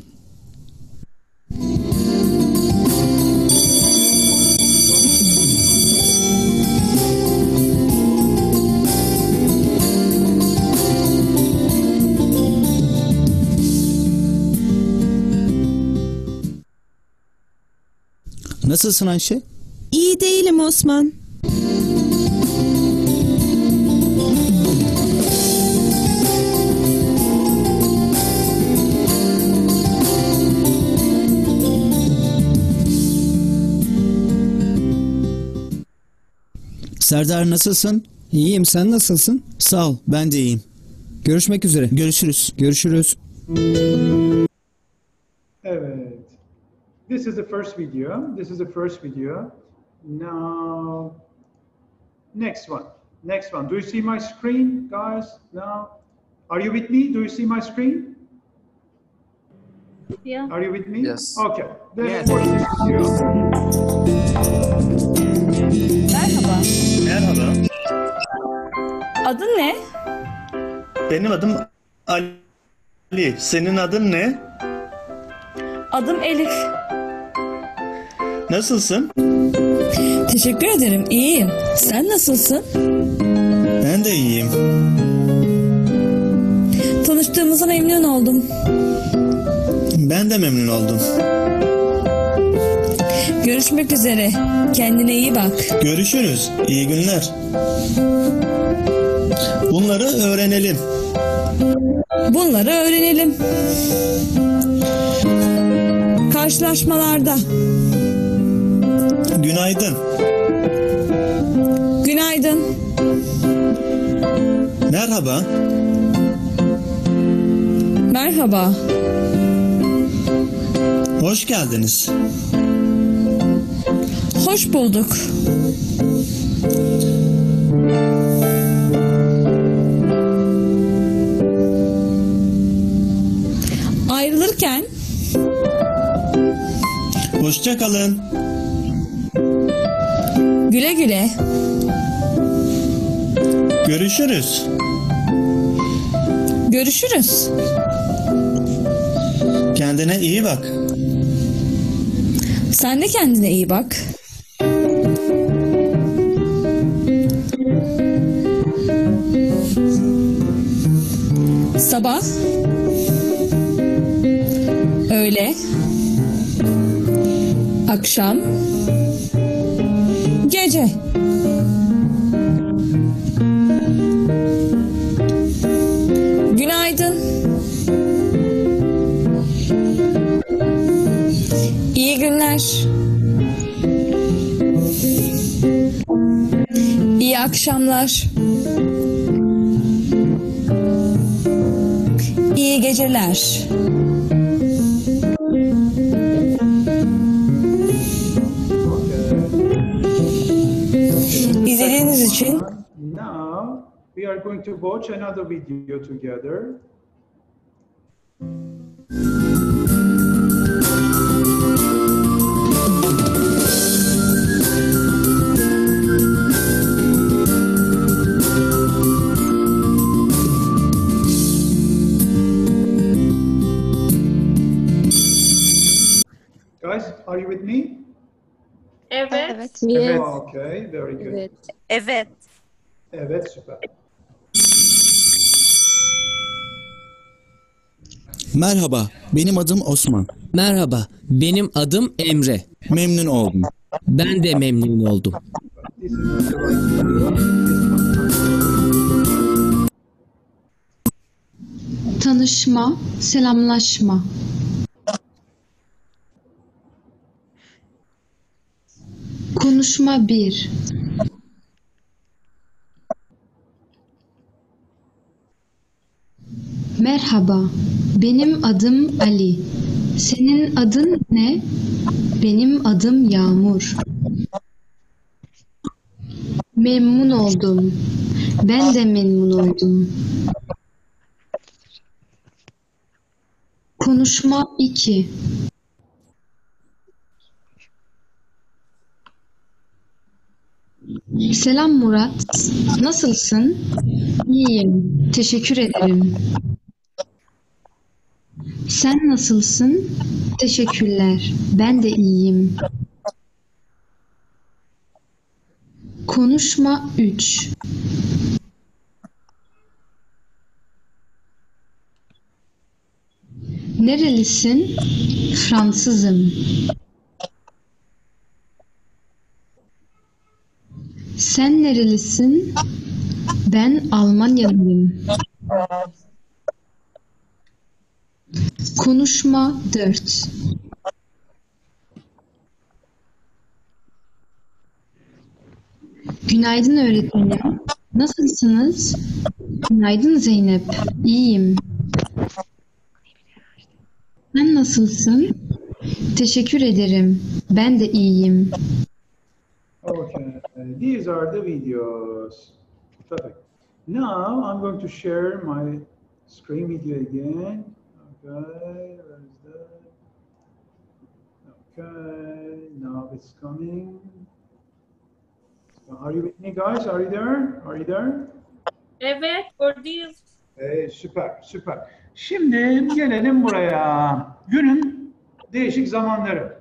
Nasılsın Ayşe? İyi değilim Osman. Serdar nasılsın? İyiyim sen nasılsın? Sağ ol ben de iyiyim. Görüşmek üzere. Görüşürüz. Görüşürüz. Evet. This is the first video. This is the first video. Now, next one. Next one. Do you see my screen, guys? Now, are you with me? Do you see my screen? Yeah. Are you with me? Yes. Okay. Let's Yes. Adın ne? Benim adım Ali. Senin adın ne? Adım Elif. Nasılsın? Teşekkür ederim. İyiyim. Sen nasılsın? Ben de iyiyim. Tanıştığımıza memnun oldum. Ben de memnun oldum. Görüşmek üzere. Kendine iyi bak. Görüşürüz. İyi günler. Bunları öğrenelim. Bunları öğrenelim. Karşılaşmalarda. Günaydın. Günaydın. Merhaba. Merhaba. Hoş geldiniz. Hoş bulduk. Hoşça kalın. güle güle. Görüşürüz. Görüşürüz. Kendine iyi bak. Sen de kendine iyi bak. Sabah. Akşam. Gece. Günaydın. İyi günler. İyi akşamlar. İyi geceler. To watch another video together. Guys, are you with me? Evet. Evet. Okay, very good. Evet. Evet. Evet, süper. Merhaba, benim adım Osman. Merhaba. Benim adım Emre. Memnun oldum. Ben de memnun oldum. Tanışma, selamlaşma. Konuşma 1 Merhaba, benim adım Ali. Senin adın ne? Benim adım Yağmur. Memnun oldum. Ben de memnun oldum. Konuşma 2 Selam Murat. Nasılsın? İyiyim. Teşekkür ederim. Sen nasılsın? Teşekkürler. Ben de iyiyim. Konuşma 3 Nerelisin? Fransızım. Sen nerelisin? Ben Almanyalıyım. Konuşma 4. Günaydın öğretmenim. Nasılsınız? Günaydın Zeynep. İyiyim. Sen nasılsın? Teşekkür ederim. Ben de iyiyim. Okay, these are the videos. Perfect. Now I'm going to share my screen you again. Okay, where is that? Okay, now it's coming. Are you with me, guys? Are you there? Are you there? Evet, buradayız. Ee, süper, süper. Şimdi gelelim buraya. Günün değişik zamanları.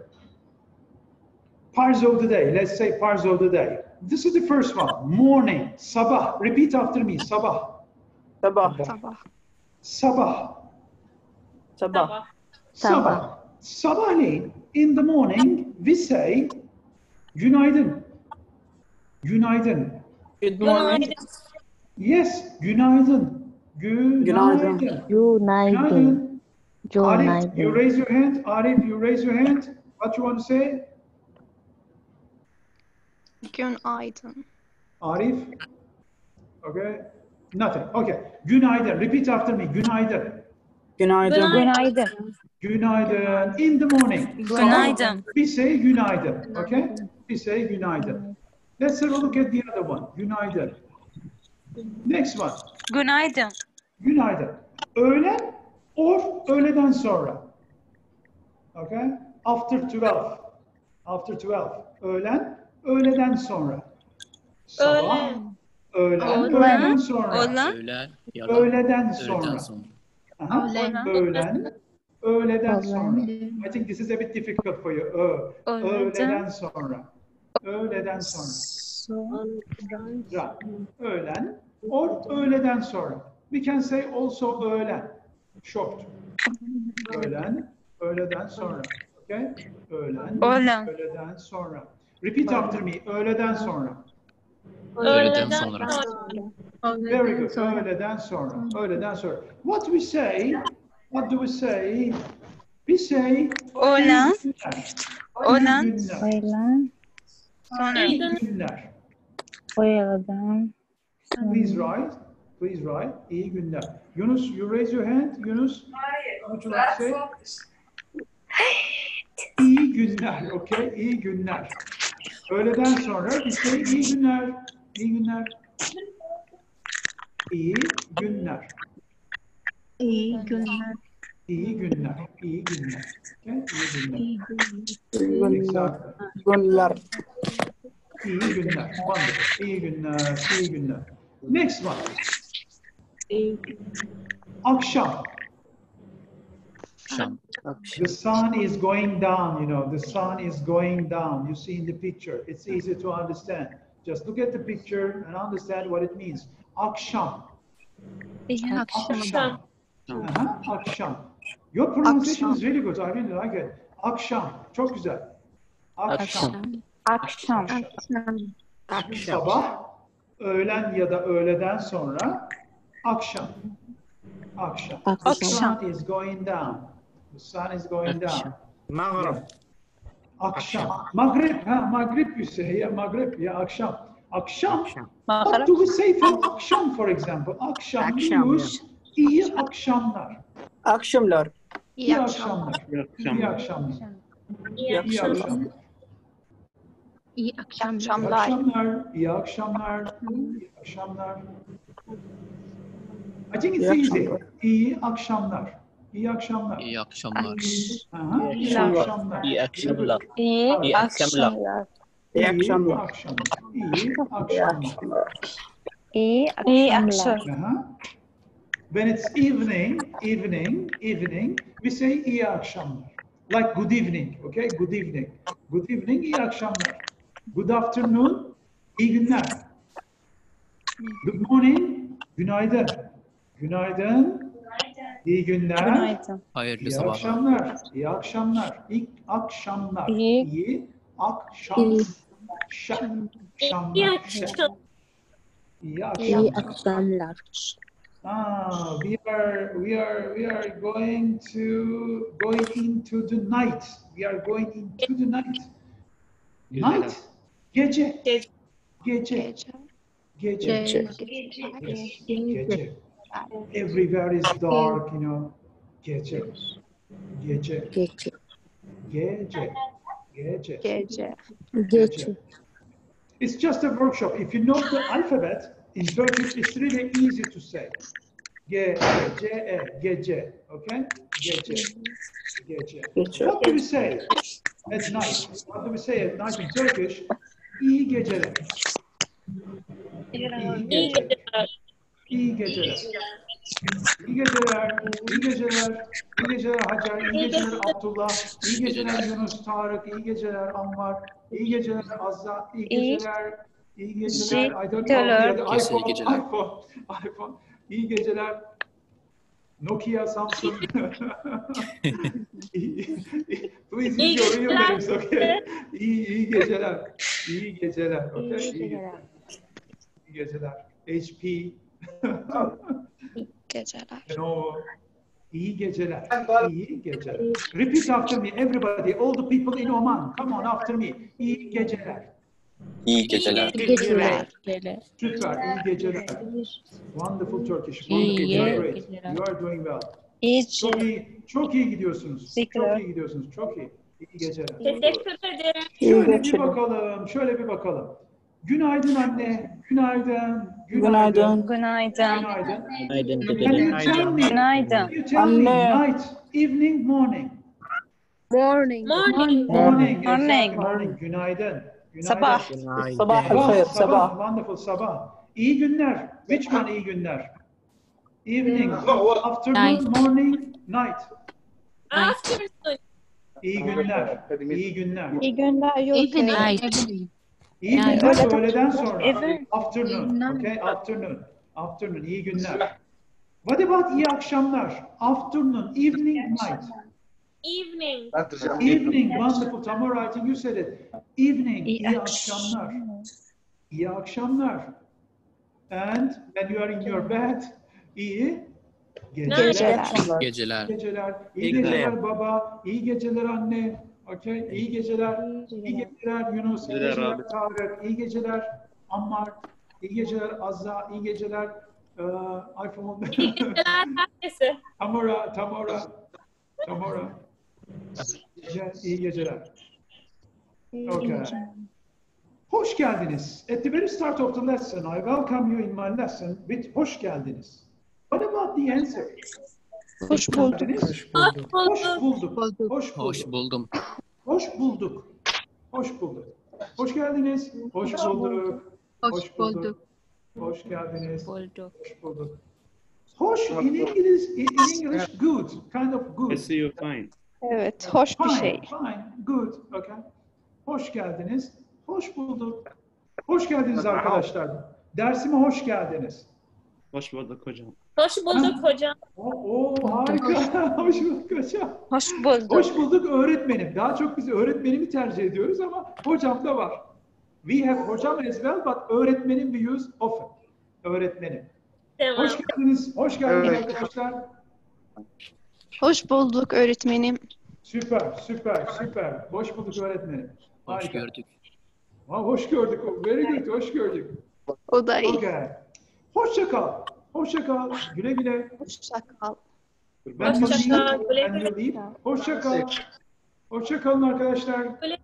Parts of the day. Let's say parts of the day. This is the first one. Morning. Sabah. Repeat after me. Sabah. Sabah. Sabah. Sabah. Sabah. Sabah. Sabahleyin. In the morning we say günaydın. Günaydın. Good morning. Yes, günaydın. Günaydın. Günaydın. Günaydın. Arif, you raise your hand. Arif, you raise your hand. What you want to say? Günaydın. Arif? Okay. Nothing. Okay. Günaydın. Repeat after me. Günaydın. Günaydın. Günaydın. Günaydın. In the morning. Günaydın. We say günaydın. Okay? We say günaydın. Let's have a look at the other one. Günaydın. Next one. Günaydın. Günaydın. Öğlen or öğleden sonra. Okay? After 12. After 12. Öğlen, öğleden sonra. Sabah, öğlen, Öğlen. öğleden sonra. Öğlen. Öğlen. Öğleden sonra. Öğleden sonra. Aha, Öğlen. Öğlen, öğleden sonra. I think this is a bit difficult for you. Ö, Öğleden. öğleden sonra. Öğleden sonra. Right. Öğlen or öğleden sonra. We can say also öğlen. Short. Öğlen, öğleden sonra. Okay? Öğlen, Öğlen. öğleden sonra. Repeat after me. Öğleden sonra. Öğleden sonra. Very good. Öğleden sonra. Öğleden sonra. What we say, what do we say? We say Öğlen. Öğlen. Öğlen. Sonra. İyi günler. Öğleden. Please write. Please write. İyi günler. Yunus, you raise your hand. Yunus, what you like to say? İyi günler. Okay. İyi günler. Öğleden sonra we say iyi günler. İyi günler. İyi günler. İyi günler. İyi günler. İyi günler. Okay? İyi günler. Exactly. Günler. İyi günler. Wonderful. İyi günler. İyi günler. Next one. Akşam. Akşam. The sun is going down, you know, the sun is going down. You see in the picture. It's easy to understand. Just look at the picture and understand what it means. Akşam. Akşam. Aha, akşam. Your pronunciation is really good. I really like it. Akşam. Çok güzel. Akşam. Akşam. Sabah, öğlen ya da öğleden sonra akşam. Akşam. The sun is going down. The sun is going down. Mağrib. Akşam. Maghrib. Ha, Maghrib you say. Yeah, Maghrib. Yeah, akşam. Akşam. What do we say for akşam, for example? Akşam, Akşam, use iyi akşamlar. Akşamlar. İyi akşamlar. akşamlar. İyi akşamlar. İyi akşamlar. İyi akşamlar. İyi akşamlar. İyi akşamlar. İyi akşamlar. I think it's İyi easy. akşamlar. İyi akşamlar. İyi akşamlar. İyi akşamlar. Aha, iyi İyi akşamlar. İyi akşamlar. İyi İyi akşamlar. akşamlar. İyi akşamlar. akşamlar. İyi akşamlar. İyi akşamlar. When it's evening, evening, evening, we say iyi akşamlar. Like good evening, okay? Good evening. Good evening, iyi akşamlar. Good afternoon, iyi günler. Good morning, günaydın. Günaydın, iyi günler. Günaydın. Hayırlı İyi sabahlar. akşamlar, iyi akşamlar, ilk akşamlar, İyi. iyi akşam. Şa- İyi Şamlar. akşam. İyi İyi akşamlar. akşamlar. Ah, we are we are we are going to going into the night. We are going into the night. Night. Gece. Gece. Gece. Gece. Gece. Yes, Gece. Everywhere is dark, you know. Gece. Gece. Gece. Gece. Gece. Gece. Gece. It's just a workshop. If you know the alphabet in Turkish, it's really easy to say. G, G, E, gece. Okay? Gece. Gece. Gece. What do we say at night? What do we say at night in Turkish? İyi geceler. İyi İyi geceler. İyi geceler. İyi geceler, iyi geceler, iyi geceler Hacer, iyi geceler Abdullah, iyi geceler Yunus, Tarık, iyi geceler Ammar, iyi geceler Azza, iyi geceler, iyi geceler, I don't know, iPhone, geceler. iPhone, iPhone, iyi geceler, Nokia, Samsung. Please use your real names, okay? İyi, iyi geceler, iyi geceler, okay? İyi geceler. İyi geceler. HP. Geceler. No. İyi geceler. İyi geceler. Repeat after me, everybody, all the people in Oman. Come on after me. İyi geceler. İyi geceler. Geceler. Süper. İyi geceler. Wonderful Turkish. İyi Wonderful. You are great. You are doing well. İyi Çok iyi. Çok iyi gidiyorsunuz. Çok iyi gidiyorsunuz. Çok iyi. İyi geceler. Teşekkür ederim. Şöyle bir bakalım. Şöyle bir bakalım. Günaydın anne. Günaydın. Günaydın. Günaydın. Günaydın. Günaydın? Günaydın. Tell me night, evening, morning? Morning. Morning. Morning. Morning. morning. Günaydın. Günaydın. Sabah. Günaydın. Sabah, sabah. Wonderful sabah. İyi günler. Which one iyi günler? Evening, afternoon, Night. morning, night. Afternoon. İyi günler. İyi günler. İyi günler. Yok. Night. İyi Yani günler öğleden sonra. Evet. Afternoon. Okay, afternoon. Afternoon. İyi günler. What about iyi akşamlar? Afternoon, evening, night. Evening. Evening, wonderful. Tamara, I think you said it. Evening, İyi iyi akşamlar. İyi akşamlar. And when you are in your bed, iyi geceler. Geceler. Geceler. İyi geceler. İyi İyi geceler geceler. baba. İyi geceler anne. Okay. İyi geceler. İyi geceler Yunus. İyi Geceler geceler. Tarık. İyi geceler Ammar. İyi geceler Azza. İyi geceler eee, iPhone. İyi geceler herkese. Tamara, Tamara, Tamara. Gece, iyi geceler. Okay. Hoş geldiniz. At the very start of the lesson, I welcome you in my lesson with hoş geldiniz. What about the answer? Hoş bulduk. Hoş Hoş bulduk. bulduk. Hoş Hoş bulduk. buldum. Hoş bulduk. Hoş bulduk. Hoş geldiniz. Hoş bulduk. Hoş bulduk. Hoş geldiniz. Bulduk. Hoş bulduk. Hoş in İngiliz, in English, good, kind of good. I see you fine. Evet. Hoş bir Fine, şey. fine, good, okay. Hoş geldiniz. Hoş bulduk. Hoş geldiniz arkadaşlar. Dersime hoş geldiniz. Hoş bulduk hocam. Hoş bulduk hocam. Oo, harika. hoş bulduk hocam. Hoş bulduk. Hoş bulduk öğretmenim. Daha çok biz öğretmenimi tercih ediyoruz ama hocam da var. We have hocam as well but öğretmenim we use often. Öğretmenim. Tamam. Hoş geldiniz. Hoş geldiniz arkadaşlar. Hoş bulduk öğretmenim. Süper, süper, süper. Hoş bulduk öğretmenim. Hoş Harika. gördük. Ha, hoş gördük. Very good. Hoş gördük. O da iyi. Okay. Hoşça kal. Hoşça kal. Güle güle. Hoşça kal. Ben Hoşça kal, güle değil. Hoşça kal. Hoşça kalın arkadaşlar. Güle güle.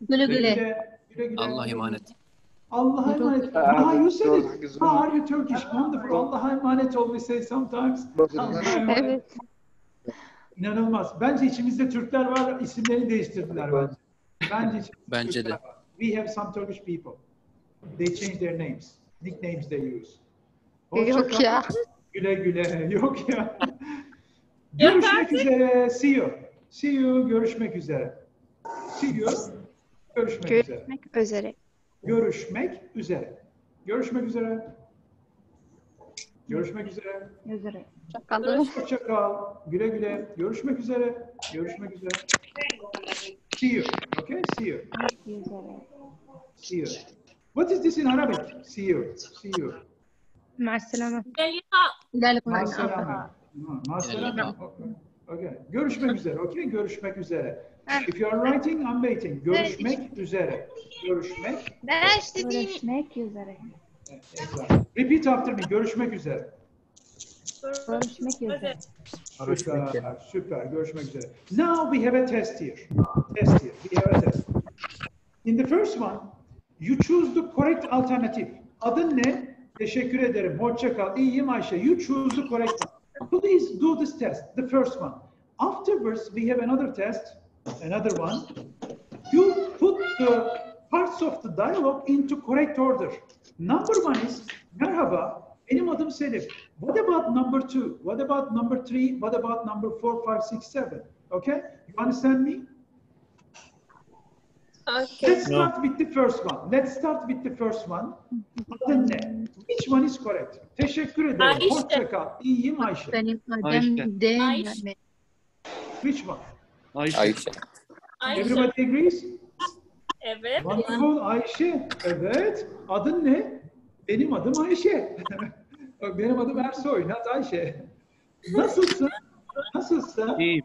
Güle Güle güle. güle. Güle güle. Allah'a emanet. Allah'a emanet. Ah, you said it. Ah, are you Turkish? Wonderful. Allah'a emanet ol we say sometimes. Evet. İnanılmaz. Bence içimizde Türkler var, isimlerini değiştirdiler bence. Bence, Bence de. var. We have some Turkish people. They change their names. Nicknames they use. Hoşça Yok ya. Güle güle. Yok ya. Görüşmek üzere. See you. See you. Görüşmek üzere. See you. Görüşmek üzere. Görüşmek üzere. Görüşmek üzere. Görüşmek üzere. Görüşmek üzere. Hoşça kalın. Hoşça kal. Güle güle. Görüşmek üzere. Görüşmek üzere. See you. Okay? See you. See you. What is this in Arabic? See you. See you. مع السلامة Ma selama. Ma selama. Okay. Okay. Görüşmek üzere. Okay. Görüşmek üzere. If you are writing, I'm waiting. Görüşmek üzere. Görüşmek. Görüşmek üzere. Exactly. Repeat after me. Görüşmek üzere. Görüşmek üzere. Süper, süper. Görüşmek üzere. Now we have a test here. Test here. We have a test. In the first one, you choose the correct alternative. Adın ne? Teşekkür ederim. Hoşça kal. İyiyim Ayşe. You choose the correct one. Please do this test, the first one. Afterwards, we have another test, another one. You put the parts of the dialogue into correct order. Number one is merhaba. Benim adım Selim. What about number two? What about number three? What about number four, five, six, seven? Okay? You understand me? Let's start with the first one. Let's start with the first one. Adın ne? Which one is correct? Teşekkür ederim. Ayşe. Hoşça kal. İyiyim Ayşe. Benim adım Ayşe. Ayşe. Which one? Ayşe. Ayşe. Ayşe. Everybody agrees? Evet. Wonderful Ayşe. Evet. Adın ne? Benim adım Ayşe. Benim adım Ersoy, not Ayşe. Nasılsın? Nasılsın? İyi.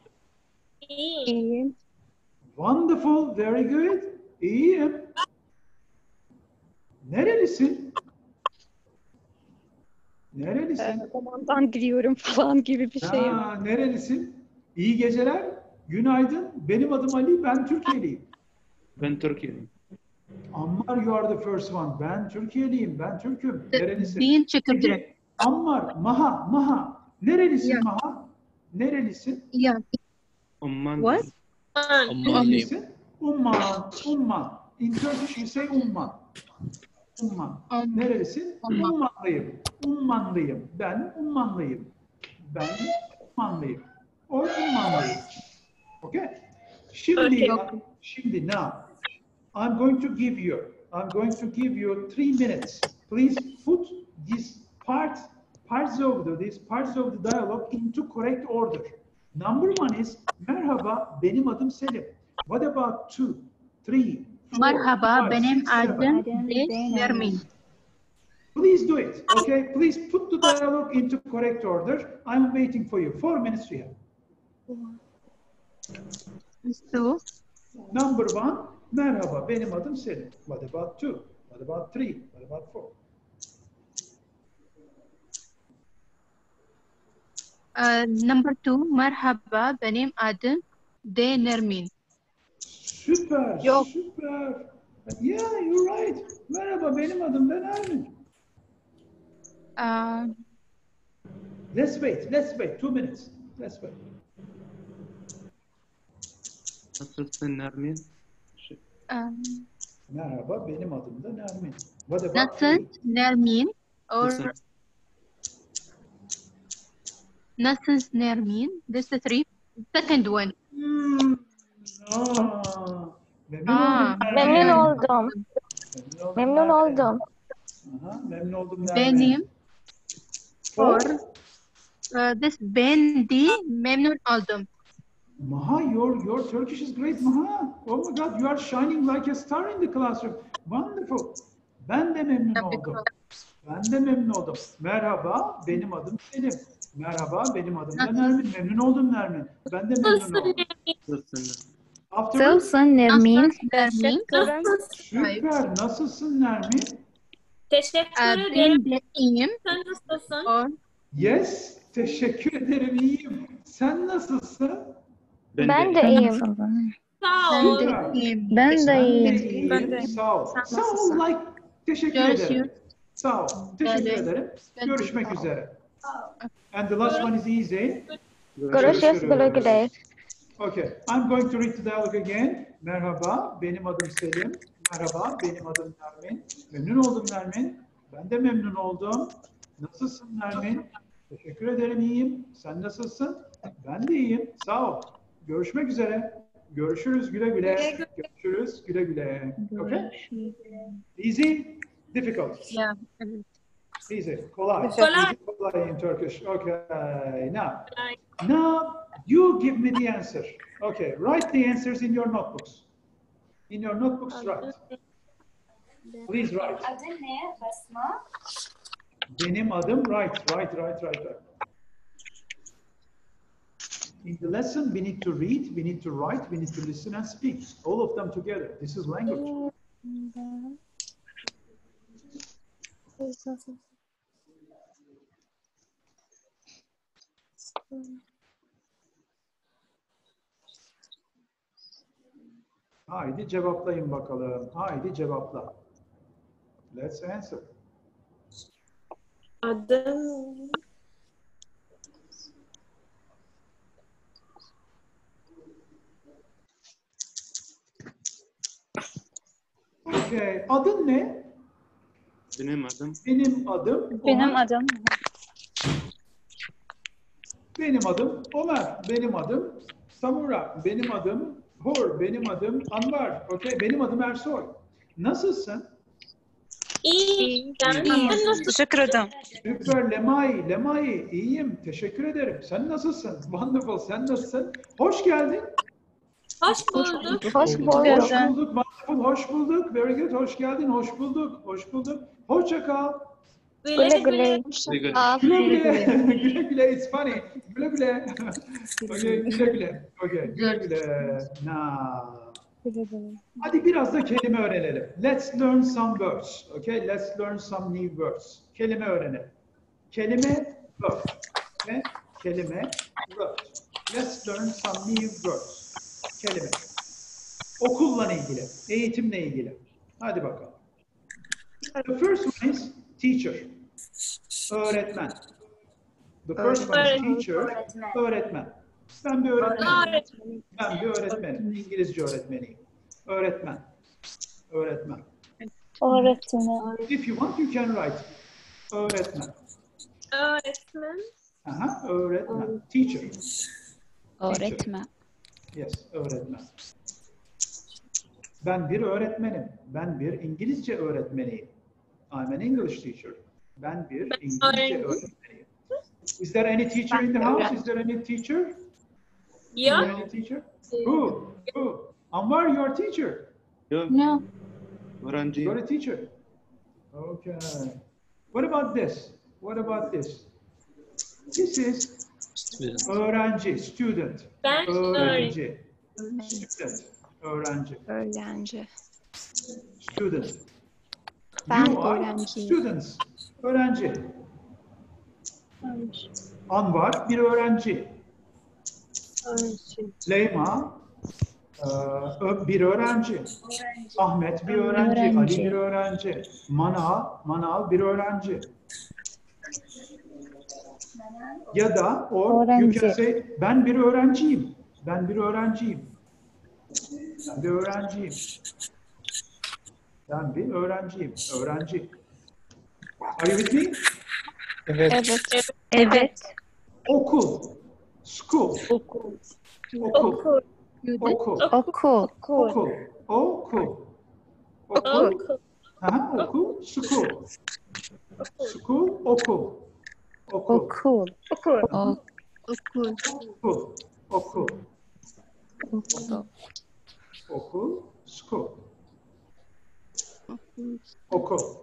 İyi. İyiyim. Wonderful, very good. İyiyim. Nerelisin? Nerelisin? Ee, Romandan giriyorum falan gibi bir şey. Ha, nerelisin? İyi geceler. Günaydın. Benim adım Ali, ben Türkiye'liyim. Ben Türkiye'liyim. Ammar, you are the first one. Ben Türkiye'liyim, ben Türk'üm. Nerelisin? Çakırcı. Peki, Ammar, Maha, Maha. Nerelisin Ya. Maha? Nerelisin? Ya. Umman. What? Nerelisin? Umman, Umman. In Turkish we say Umman. Umman. Umman. Ummanlıyım. Ummanlıyım. Ben Ummanlıyım. Ben Ummanlıyım. O Ummanlıyım. Okay? Şimdi, şimdi now, I'm going to give you, I'm going to give you three minutes. Please put these parts, parts of the, these parts of the dialogue into correct order. Number one is, merhaba, benim adım Selim. What about two, three, four, Merhaba, five, benim six, adım. Nermin. Please do it, okay? Please put the dialogue into correct order. I'm waiting for you. Four minutes we have. Su. Number one, merhaba, benim adım Selim. What about two? What about three? What about four? Uh, number two, merhaba, benim adım D. Nermin. Süper, Yok. süper. Yeah, you're right. Merhaba, benim adım Ben Ermin. Uh, Let's wait, let's wait. Two minutes. Let's wait. Nasılsın Nermin? um, Merhaba, benim adım da Nermin. What about nasıl? Nermin? Or Nasıl? Nasıl Nermin? This is the three. Second one. Hmm. Aa, memnun Aa, oldum. Memnun oldum. Memnun oldum. Aha, memnun oldum Nermin. Benim Four. or uh, this ben di memnun oldum. Maha, your, your Turkish is great, Maha. Oh my God, you are shining like a star in the classroom. Wonderful. Ben de memnun oldum. Ben de memnun oldum. Merhaba, benim adım Selim. Merhaba, benim adım da Nermin. Memnun oldum Nermin. Ben de memnun oldum. Nasılsın? Afterwards, Nasılsın Nermin? Nasıl Nermin? süper. Nasılsın Nermin? Teşekkür Uh, ederim. ben de iyiyim. Sen nasılsın? Yes, teşekkür ederim, iyiyim. Sen nasılsın? Ben de iyiyim. Sağ ben ol. de iyiyim. Ben de Ben de iyiyim. Ben de. Sağ ol. Sağ ol, like. Teşekkür Görüşürüz. ederim. Sağ ol. Teşekkür ederim. Ben de Görüşmek sağ ol. üzere. And the last one is easy. Görüşürüz güle güle. Okay, I'm going to read the dialogue again. Merhaba, benim adım Selim. Merhaba, benim adım Nermin. Memnun oldum Nermin. Ben de memnun oldum. Nasılsın Nermin? Teşekkür ederim, iyiyim. Sen nasılsın? Ben de iyiyim. Sağ ol. Görüşmek üzere. Görüşürüz güle güle. Görüşürüz güle güle. Okay? Easy, difficult. Yeah. Evet. Easy, kolay. Kolay. Kolay in Turkish. Okay, now. Now, you give me the answer. Okay, write the answers in your notebooks. In your notebooks, write. Please write. Adın ne Basma? Benim adım right, right, right, right, right. In the lesson, we need to read, we need to write, we need to listen and speak. All of them together. This is language. Mm-hmm. Haydi cevaplayın bakalım. Haydi cevapla. Let's answer. Adım Okay. Adın ne? Benim adım Benim adım Benim adım Benim adım Ömer. Benim adım Samura. Benim adım Hor. Benim adım Anvar. Okay. Benim adım Ersoy. Nasılsın? iyi. Sen sen nasılsın? Teşekkür ederim. Süper Lemay. Lemay. İyiyim. Teşekkür ederim. Sen nasılsın? Wonderful. Sen nasılsın? Hoş geldin. Hoş bulduk. Hoş Hoş bulduk. bulduk. Wonderful. Hoş bulduk. Very good. Hoş geldin. Hoş bulduk. Hoş bulduk. Hoşça kal. Güle güle. Güle Güle güle. güle güle. It's funny. Güle güle. okay, güle güle. Okay, güle güle. Na. Hadi biraz da kelime öğrenelim. Let's learn some words. Okay, let's learn some new words. Kelime öğrenelim. Kelime, word. Okay? Kelime, word. Let's learn some new words. Kelime. Okulla ilgili, eğitimle ilgili. Hadi bakalım. The first one is teacher. Öğretmen. The first one is teacher. Öğretmen. Ben bir öğretmenim. Ben bir öğretmenim. İngilizce öğretmeniyim. Öğretmen. Öğretmen. öğretmen. If you want, you can write. Öğretmen. Öğretmen. Aha, öğretmen. Teacher. Öğretmen. Yes, öğretmen. Ben bir öğretmenim. Ben bir İngilizce öğretmeniyim. I'm an English teacher. Ben bir İngilizce öğretmeniyim. Is there any teacher in the house? Is there any teacher? Is there any teacher? Who? Who? Anwar, you're a teacher. Yok. No. Öğrenciyim. You're a teacher. Okay. What about this? What about this? This is öğrenci, student. Ben Öğrenci. Student. Öğrenci. Öğrenci. Student. Ben You öğrenciyim. Students. Öğrenci. Anvar bir öğrenci. Leyma e, bir öğrenci. Ahmet bir öğrenci. Ali Öğrenci. bir öğrenci. Manav, Manav bir öğrenci. Ya da or you Öğrenci. can say ben bir öğrenciyim. Ben bir öğrenciyim. Ben bir öğrenciyim. Ben bir öğrenciyim. Öğrenci. Are you with me? Evet. Evet. Evet. Okul. School. Okul. Okul. Okul. Okul. Okul. Okul. Okul. Okul. Aha, okul. School. School. Okul. Okul. Okul. Okul. O- Okul. Okul. Okul. School. Okul.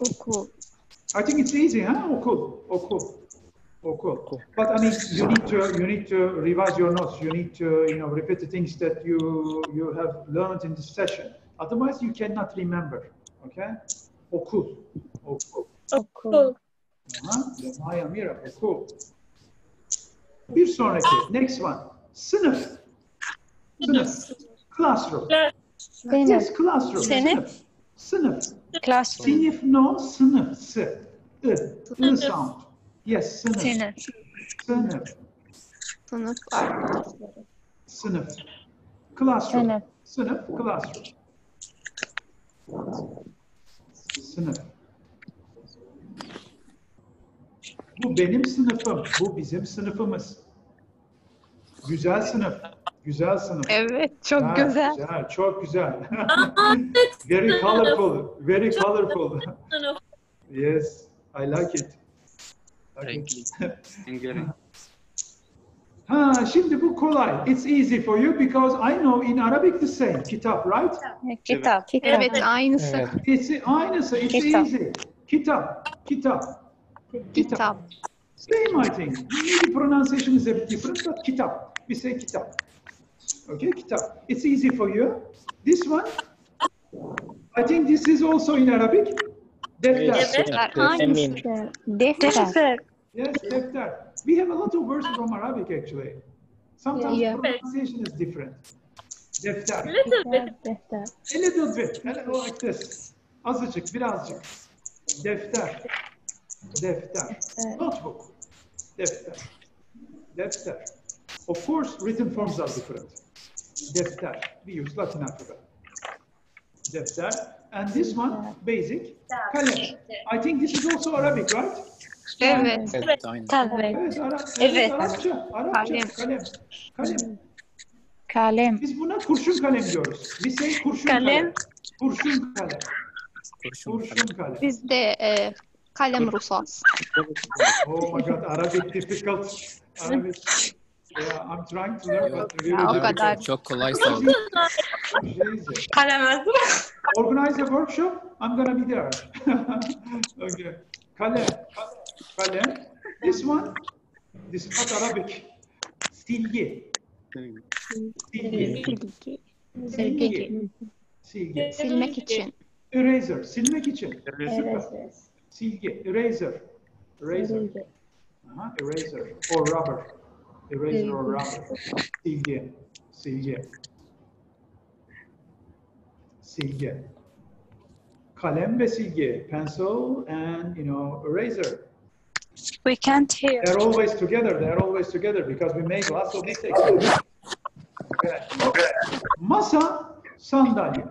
Okul. I think it's easy, huh? Okul. Okul. Okul. But I mean, you need to you need to revise your notes. You need to you know repeat the things that you you have learned in this session. Otherwise, you cannot remember. Okay? Okul. Okul. Okul. Uh-huh. Aha, Maya Mira. Okul. Bir sonraki. Next one. Sınıf. Sınıf. Classroom. Sınıf. Yes, classroom. Sınıf. Sınıf. Classroom. Sınıf no, sınıf. S. I. I sound. Yes, sınıf. Sınıf. Sınıf. Sınıf arkadaşları. Sınıf. Classroom. Sınıf. Sınıf, classroom. Sınıf. Bu benim sınıfım. Bu bizim sınıfımız. Güzel sınıf. Güzel sınıf. Evet, çok Ha, güzel. Güzel, çok güzel. very colorful, very colorful. yes, I like it. Like it. Hungary. Ha, şimdi bu kolay. It's easy for you because I know in Arabic the same. Kitap, right? Kitap. Evet aynısı. Evet. It's aynısı. It's Kitap. easy. Kitap. Kitap. Kitap. Same, I think. Maybe pronunciation is a bit different, but kitap. We say kitap. Okay, kitap. It's easy for you. This one, I think this is also in Arabic. Defter. Defter. Aynısı. Defter. Yes, defter. We have a lot of words from Arabic actually. Sometimes Yeah. pronunciation is different. Defter. Little bit. Defter. A little bit, a little like this. Azıcık, birazcık. Defter. Defter. Notebook. Defter. Defter. Of course, written forms are different. Defter. We use Latin alphabet. Defter. And this one, basic. Kalem. I think this is also Arabic, right? Evet. Evet, aynen. Tabii. Evet, Ara Evet. Arapça. Arapça. Kalem. Kalem. Kalem. Kalem. Biz buna kurşun kalem diyoruz. We say kurşun kalem. Kalem. Kurşun kalem. Kurşun Kurşun kalem. Bizde e, kalem rusas. Oh my God, Arabic difficult. Arabic. Yeah, I'm trying to learn, but really o kadar. Çok kolay sordum. Easy. Kalem. Organize a workshop. I'm gonna be there. okay. Kalem. Kalem. This one. This is not Arabic. Silgi. Silgi. Silgi. Silgi. Silgi. Silmek için. Eraser. Silmek için. Süper. Silgi. Eraser. Eraser. Aha, eraser. Or rubber. Eraser or rubber. Silgi. Silgi. Silgi. Kalem ve silgi. Pencil and, you know, eraser. We can't hear. They're always together. They're always together because we make lots of mistakes. Okay. Masa, sandalye.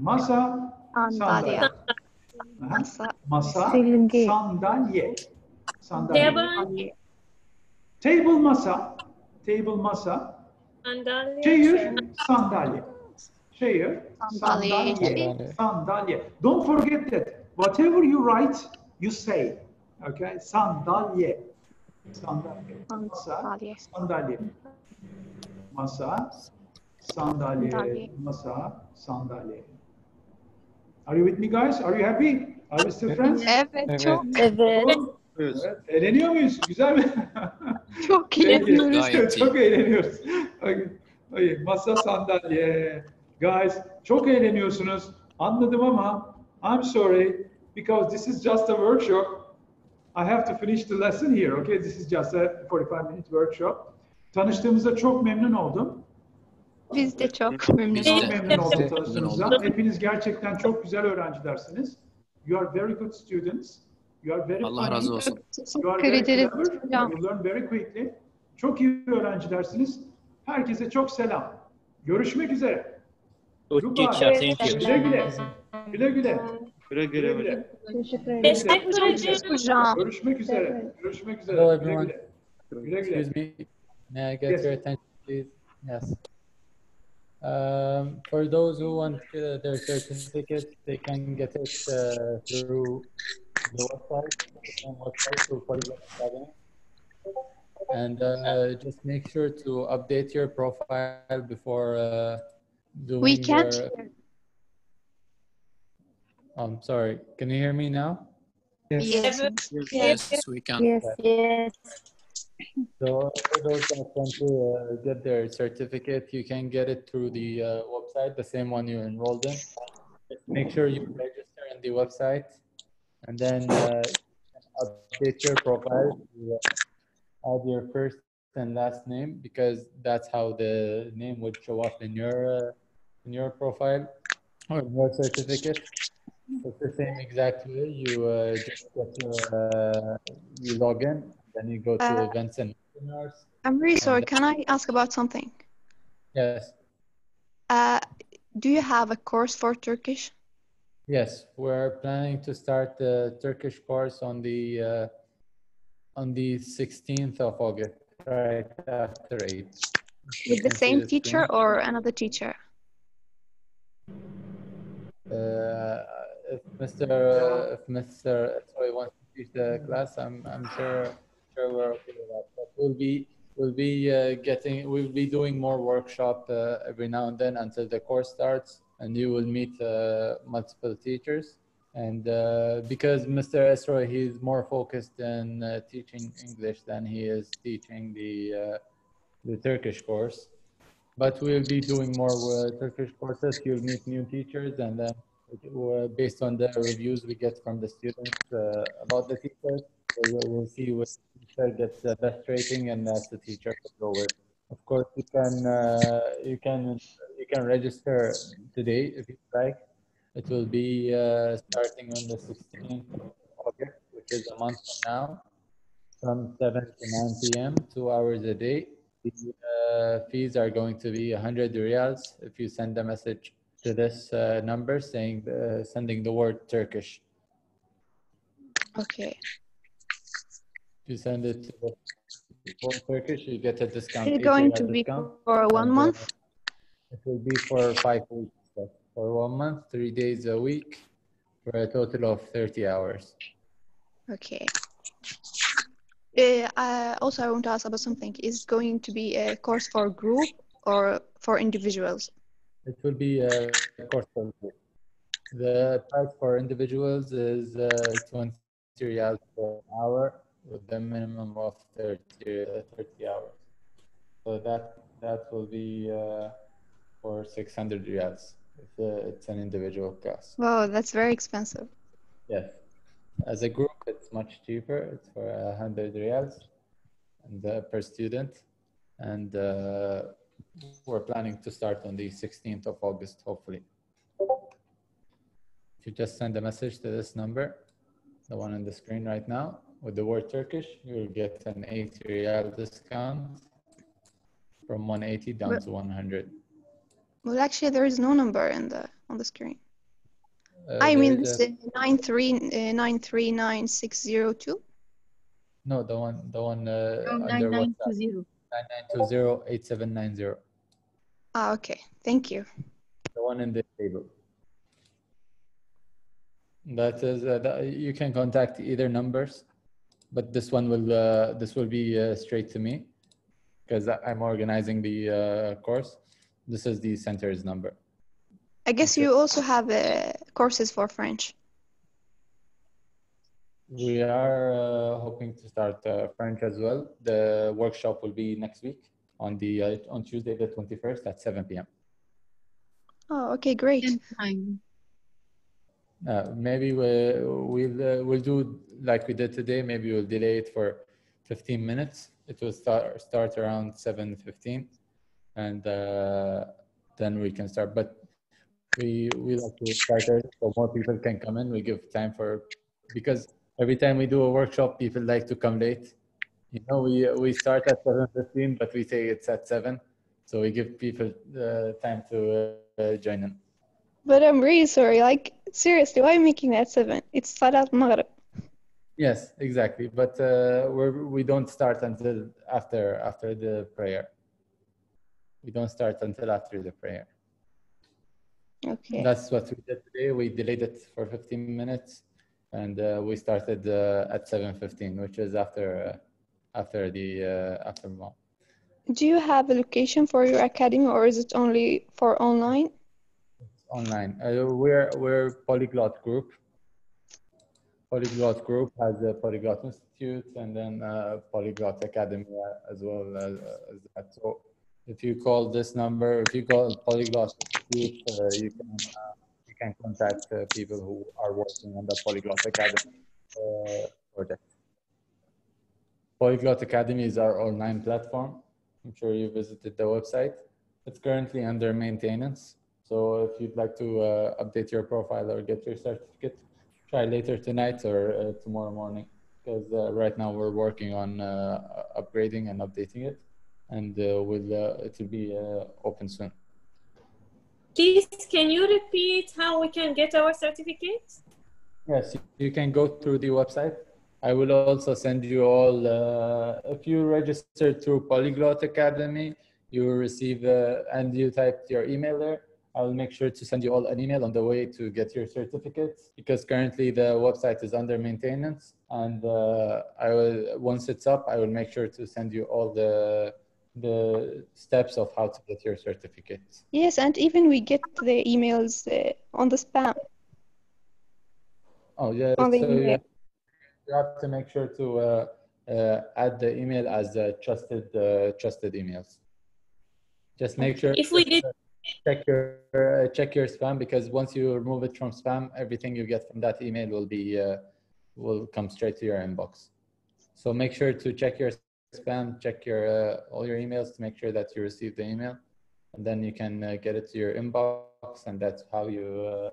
Masa, Sandalye. Aha. Uh-huh. Masa. Masa, sandalye. Sandalye. Table. Masa. Table masa. Sandalye. Chair, sandalye. Chair, Sandalye. sandalye. Sandalye. Don't forget that whatever you write, you say. Okay? Sandalye. Sandalye. Masa, Sandalye. Masa, sandalye. Sandalye. Masa, sandalye. Are you with me guys? Are you happy? Are we still friends? Evet çok Evet. Evet. Eğleniyor muyuz? Güzel mi? çok iyi. çok eğleniyoruz. Okay. Masa sandalye. Guys, çok eğleniyorsunuz. Anladım ama I'm sorry because this is just a workshop. I have to finish the lesson here. Okay, this is just a 45 minute workshop. Tanıştığımıza çok memnun oldum. Biz de çok memnun oldum Memnun tanıştığımıza. olduk. Hepiniz gerçekten çok güzel öğrencilersiniz. You are very good students. You are very Allah funny. razı olsun. You are Teşekkür very ederiz. You learn very quickly. Çok iyi öğrencilersiniz. Herkese çok selam. Görüşmek üzere. You. Güle güle. Güle güle. Güle güle hocam. Teşekkür ederim. Teşekkür. Hocam. Görüşmek üzere. Görüşmek üzere. Hello, Güle everyone. güle. Güle güle. Excuse me. May I get Yes. your attention, please? Yes. Um, for those who want uh, their certificate, they can get it uh, through the website, the same website through Polyglot Academy. And uh, just make sure to update your profile before uh, doing We can't your. hear. I'm sorry. Can you hear me now? Yes. Yes, we can. Yes, yes. So for those that want to uh, get their certificate, you can get it through the uh, website, the same one you enrolled in. Make sure you register in the website, and then uh, update your profile. to, uh, add your first and last name because that's how the name would show up in your uh, in your profile or in your certificate. It's the same exact way. You uh, just get your uh, you log in, then you go to Uh, events and webinars. I'm really sorry. Can I ask about something? Yes, Uh, do you have a course for Turkish? Yes, we're planning to start the Turkish course on the uh, on the 16th of August, right after eight. With the same teacher screen. or another teacher? Uh, if Mr. Uh, if Mr. Troy wants to teach the class, I'm I'm sure sure we're okay with that. But we'll be We'll be uh, getting, we'll be doing more workshop uh, every now and then until the course starts, and you will meet uh, multiple teachers. And uh, because Mr. Esroy, he's more focused in uh, teaching English than he is teaching the uh, the Turkish course. But we'll be doing more uh, Turkish courses. You'll meet new teachers, and then uh, based on the reviews we get from the students about the teachers, we'll, see which teacher gets the best rating, and that's the teacher to go with. Of course, you can you can you can register today if you like. It will be uh, starting on the 16th of August, which is a month from now, from 7 to 9 p.m., two hours a day. The uh, fees are going to be 100 riyals if you send a message to this uh, number saying uh, sending the word Turkish. Okay. If you send it to the Turkish, you get a discount. Is it going to be discount. for one month? It will be for five weeks. For one month, three days a week, for a total of 30 hours. Okay. Uh, I- also, I want to ask about something. Is it going to be a course for group or for individuals? It will be a course for group. The price for individuals is uh, 20 riyals per hour with the minimum of 30, uh, 30 hours. So that that will be uh, for 600 riyals. It's, a, it's an individual class. Wow, that's very expensive. Yes. As a group, it's much cheaper. It's for 100 riyals and, uh, per student. And uh, we're planning to start on the 16th of August, hopefully. If you just send a message to this number, the one on the screen right now, with the word Turkish, you'll get an 80 riyal discount from 180 down to 100. Well, actually, there is no number in the on the screen. Uh, I mean, there's this uh, nine three uh, nine three nine six zero two. No, the one, the one uh, No, under WhatsApp. 9920. 9920-8790. Ah, okay. Thank you. The one in the table. That is, uh, that, you can contact either numbers, but this one will, uh, this will be uh, straight to me because I'm organizing the uh, course. This is the center's number. I guess you also have uh, courses for French. We are uh, hoping to start uh, French as well. The workshop will be next week on the uh, on Tuesday the 21st at 7 p.m. Oh, okay, great. Uh, maybe we, we'll uh, we'll do like we did today. Maybe we'll delay it for 15 minutes. It will start start around 7:15, and uh, then we can start. But we we like to start early so more people can come in. We give time for because every time we do a workshop, people like to come late. You know, we we start at 7:15, but we say it's at seven, so we give people uh, time to uh, join in. But I'm really sorry. Like, seriously, why are you making that seven? It's Salat Maghrib. Yes, exactly. But uh, we're, we don't start until after after the prayer. We don't start until after the prayer. Okay. That's what we did today. We delayed it for 15 minutes, and uh, we started uh, at 7:15, which is after uh, after the uh, after Mom. Do you have a location for your academy, or is it only for online? online. Uh, we're we're polyglot group. Polyglot group has a polyglot institute and then uh, polyglot academy as well as, as that. So if you call this number, if you call polyglot uh, you can uh, you can contact uh, people who are working on the polyglot academy uh, project. Polyglot Academy is our online platform. I'm sure you visited the website. It's currently under maintenance. So if you'd like to uh, update your profile or get your certificate, try later tonight or uh, tomorrow morning. Because right now we're working on upgrading and updating it, and uh, will uh, it will be uh, open soon. Please, can you repeat how we can get our certificate? Yes, you can go through the website. I will also send you all. Uh, if you register through Polyglot Academy, you will receive uh, and you typed your email there. I'll make sure to send you all an email on the way to get your certificates because currently the website is under maintenance. And uh, I will, once it's up, I will make sure to send you all the the steps of how to get your certificates. Yes, and even we get the emails uh, on the spam. Oh yeah, On the so you email. have, you have to make sure to uh, uh, add the email as uh, trusted uh, trusted emails. Just make sure If we did, check your uh, check your spam because once you remove it from spam, everything you get from that email will be uh, will come straight to your inbox. So make sure to check your spam, check your uh, all your emails to make sure that you receive the email, and then you can uh, get it to your inbox, and that's how you uh,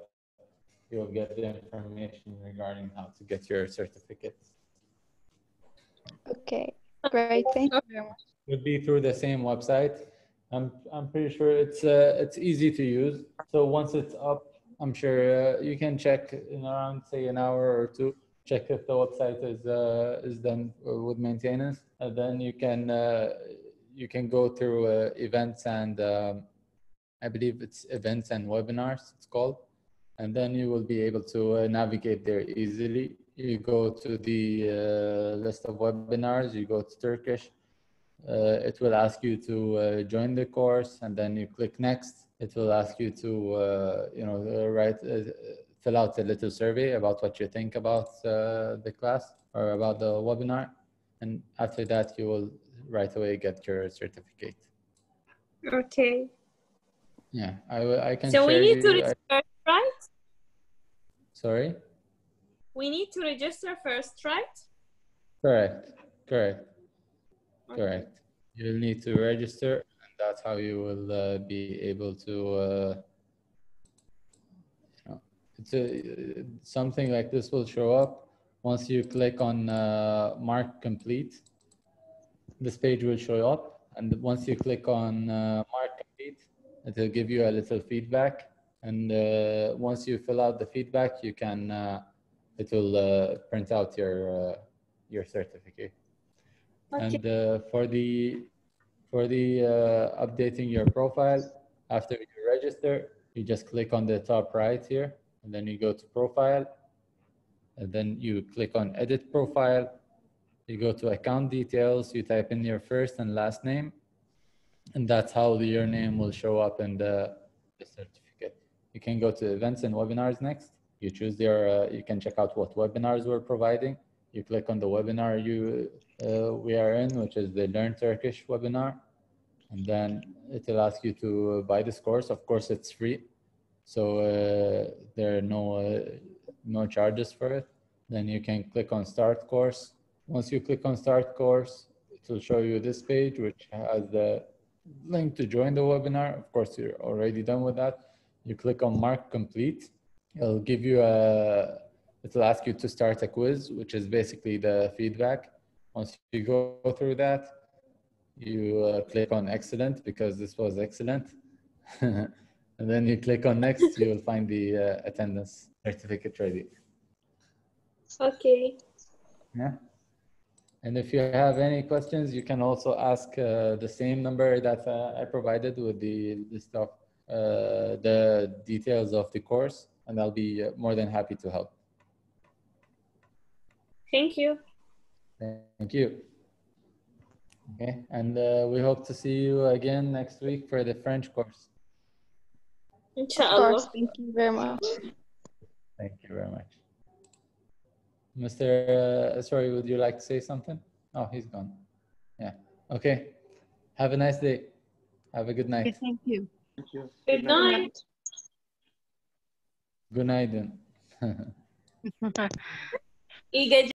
you'll get the information regarding how to get your certificates. Okay, great. Thank you very much. Would be through the same website. I'm I'm pretty sure it's uh, it's easy to use. So once it's up, I'm sure uh, you can check in around say an hour or two. Check if the website is uh, is done uh, with maintenance, and then you can uh, you can go through events and um, I believe it's events and webinars. It's called, and then you will be able to navigate there easily. You go to the list of webinars. You go to Turkish uh, it will ask you to uh, join the course and then you click next it will ask you to uh, you know write fill out a little survey about what you think about uh, the class or about the webinar and after that you will right away get your certificate okay. yeah i, I can So we need to you- I- register, right? sorry We need to register first, right? correct correct correct you'll need to register and that's how you will uh, be able to uh, it's a, something like this will show up once you click on uh, mark complete. This page will show up and once you click on uh, mark complete it will give you a little feedback. And uh, once you fill out the feedback you can uh, it will uh, print out your uh, your certificate. And uh, for the for the uh, updating your profile after you register you just click on the top right here and then you go to profile and then you click on edit profile. You go to account details you type in your first and last name and that's how your name will show up in the, the certificate. You can go to events and webinars next. You choose your uh, you can check out what webinars we're providing. You click on the webinar you uh, we are in which is the learn turkish webinar and then it will ask you to buy this course of course it's free so uh, there are no uh, no charges for it. Then you can click on start course. Once you click on start course it will show you this page which has the link to join the webinar. Of course you're already done with that. You click on mark complete. It'll give you a it'll ask you to start a quiz which is basically the feedback. Once you go through that you uh, click on excellent because this was excellent and then you click on next you will find the uh, attendance certificate ready Okay. yeah and if you have any questions you can also ask uh, the same number that uh, i provided with the list of uh, the details of the course and i'll be more than happy to help Thank you. Thank you. Okay, and uh, we hope to see you again next week for the French course. Of Inshallah. course, thank you very much. Thank you very much. Mr. Uh, sorry, would you like to say something? Oh, he's gone. Yeah. Okay. Have a nice day. Have a good night. thank you. Thank you. Good night. Good night then. İyi geceler.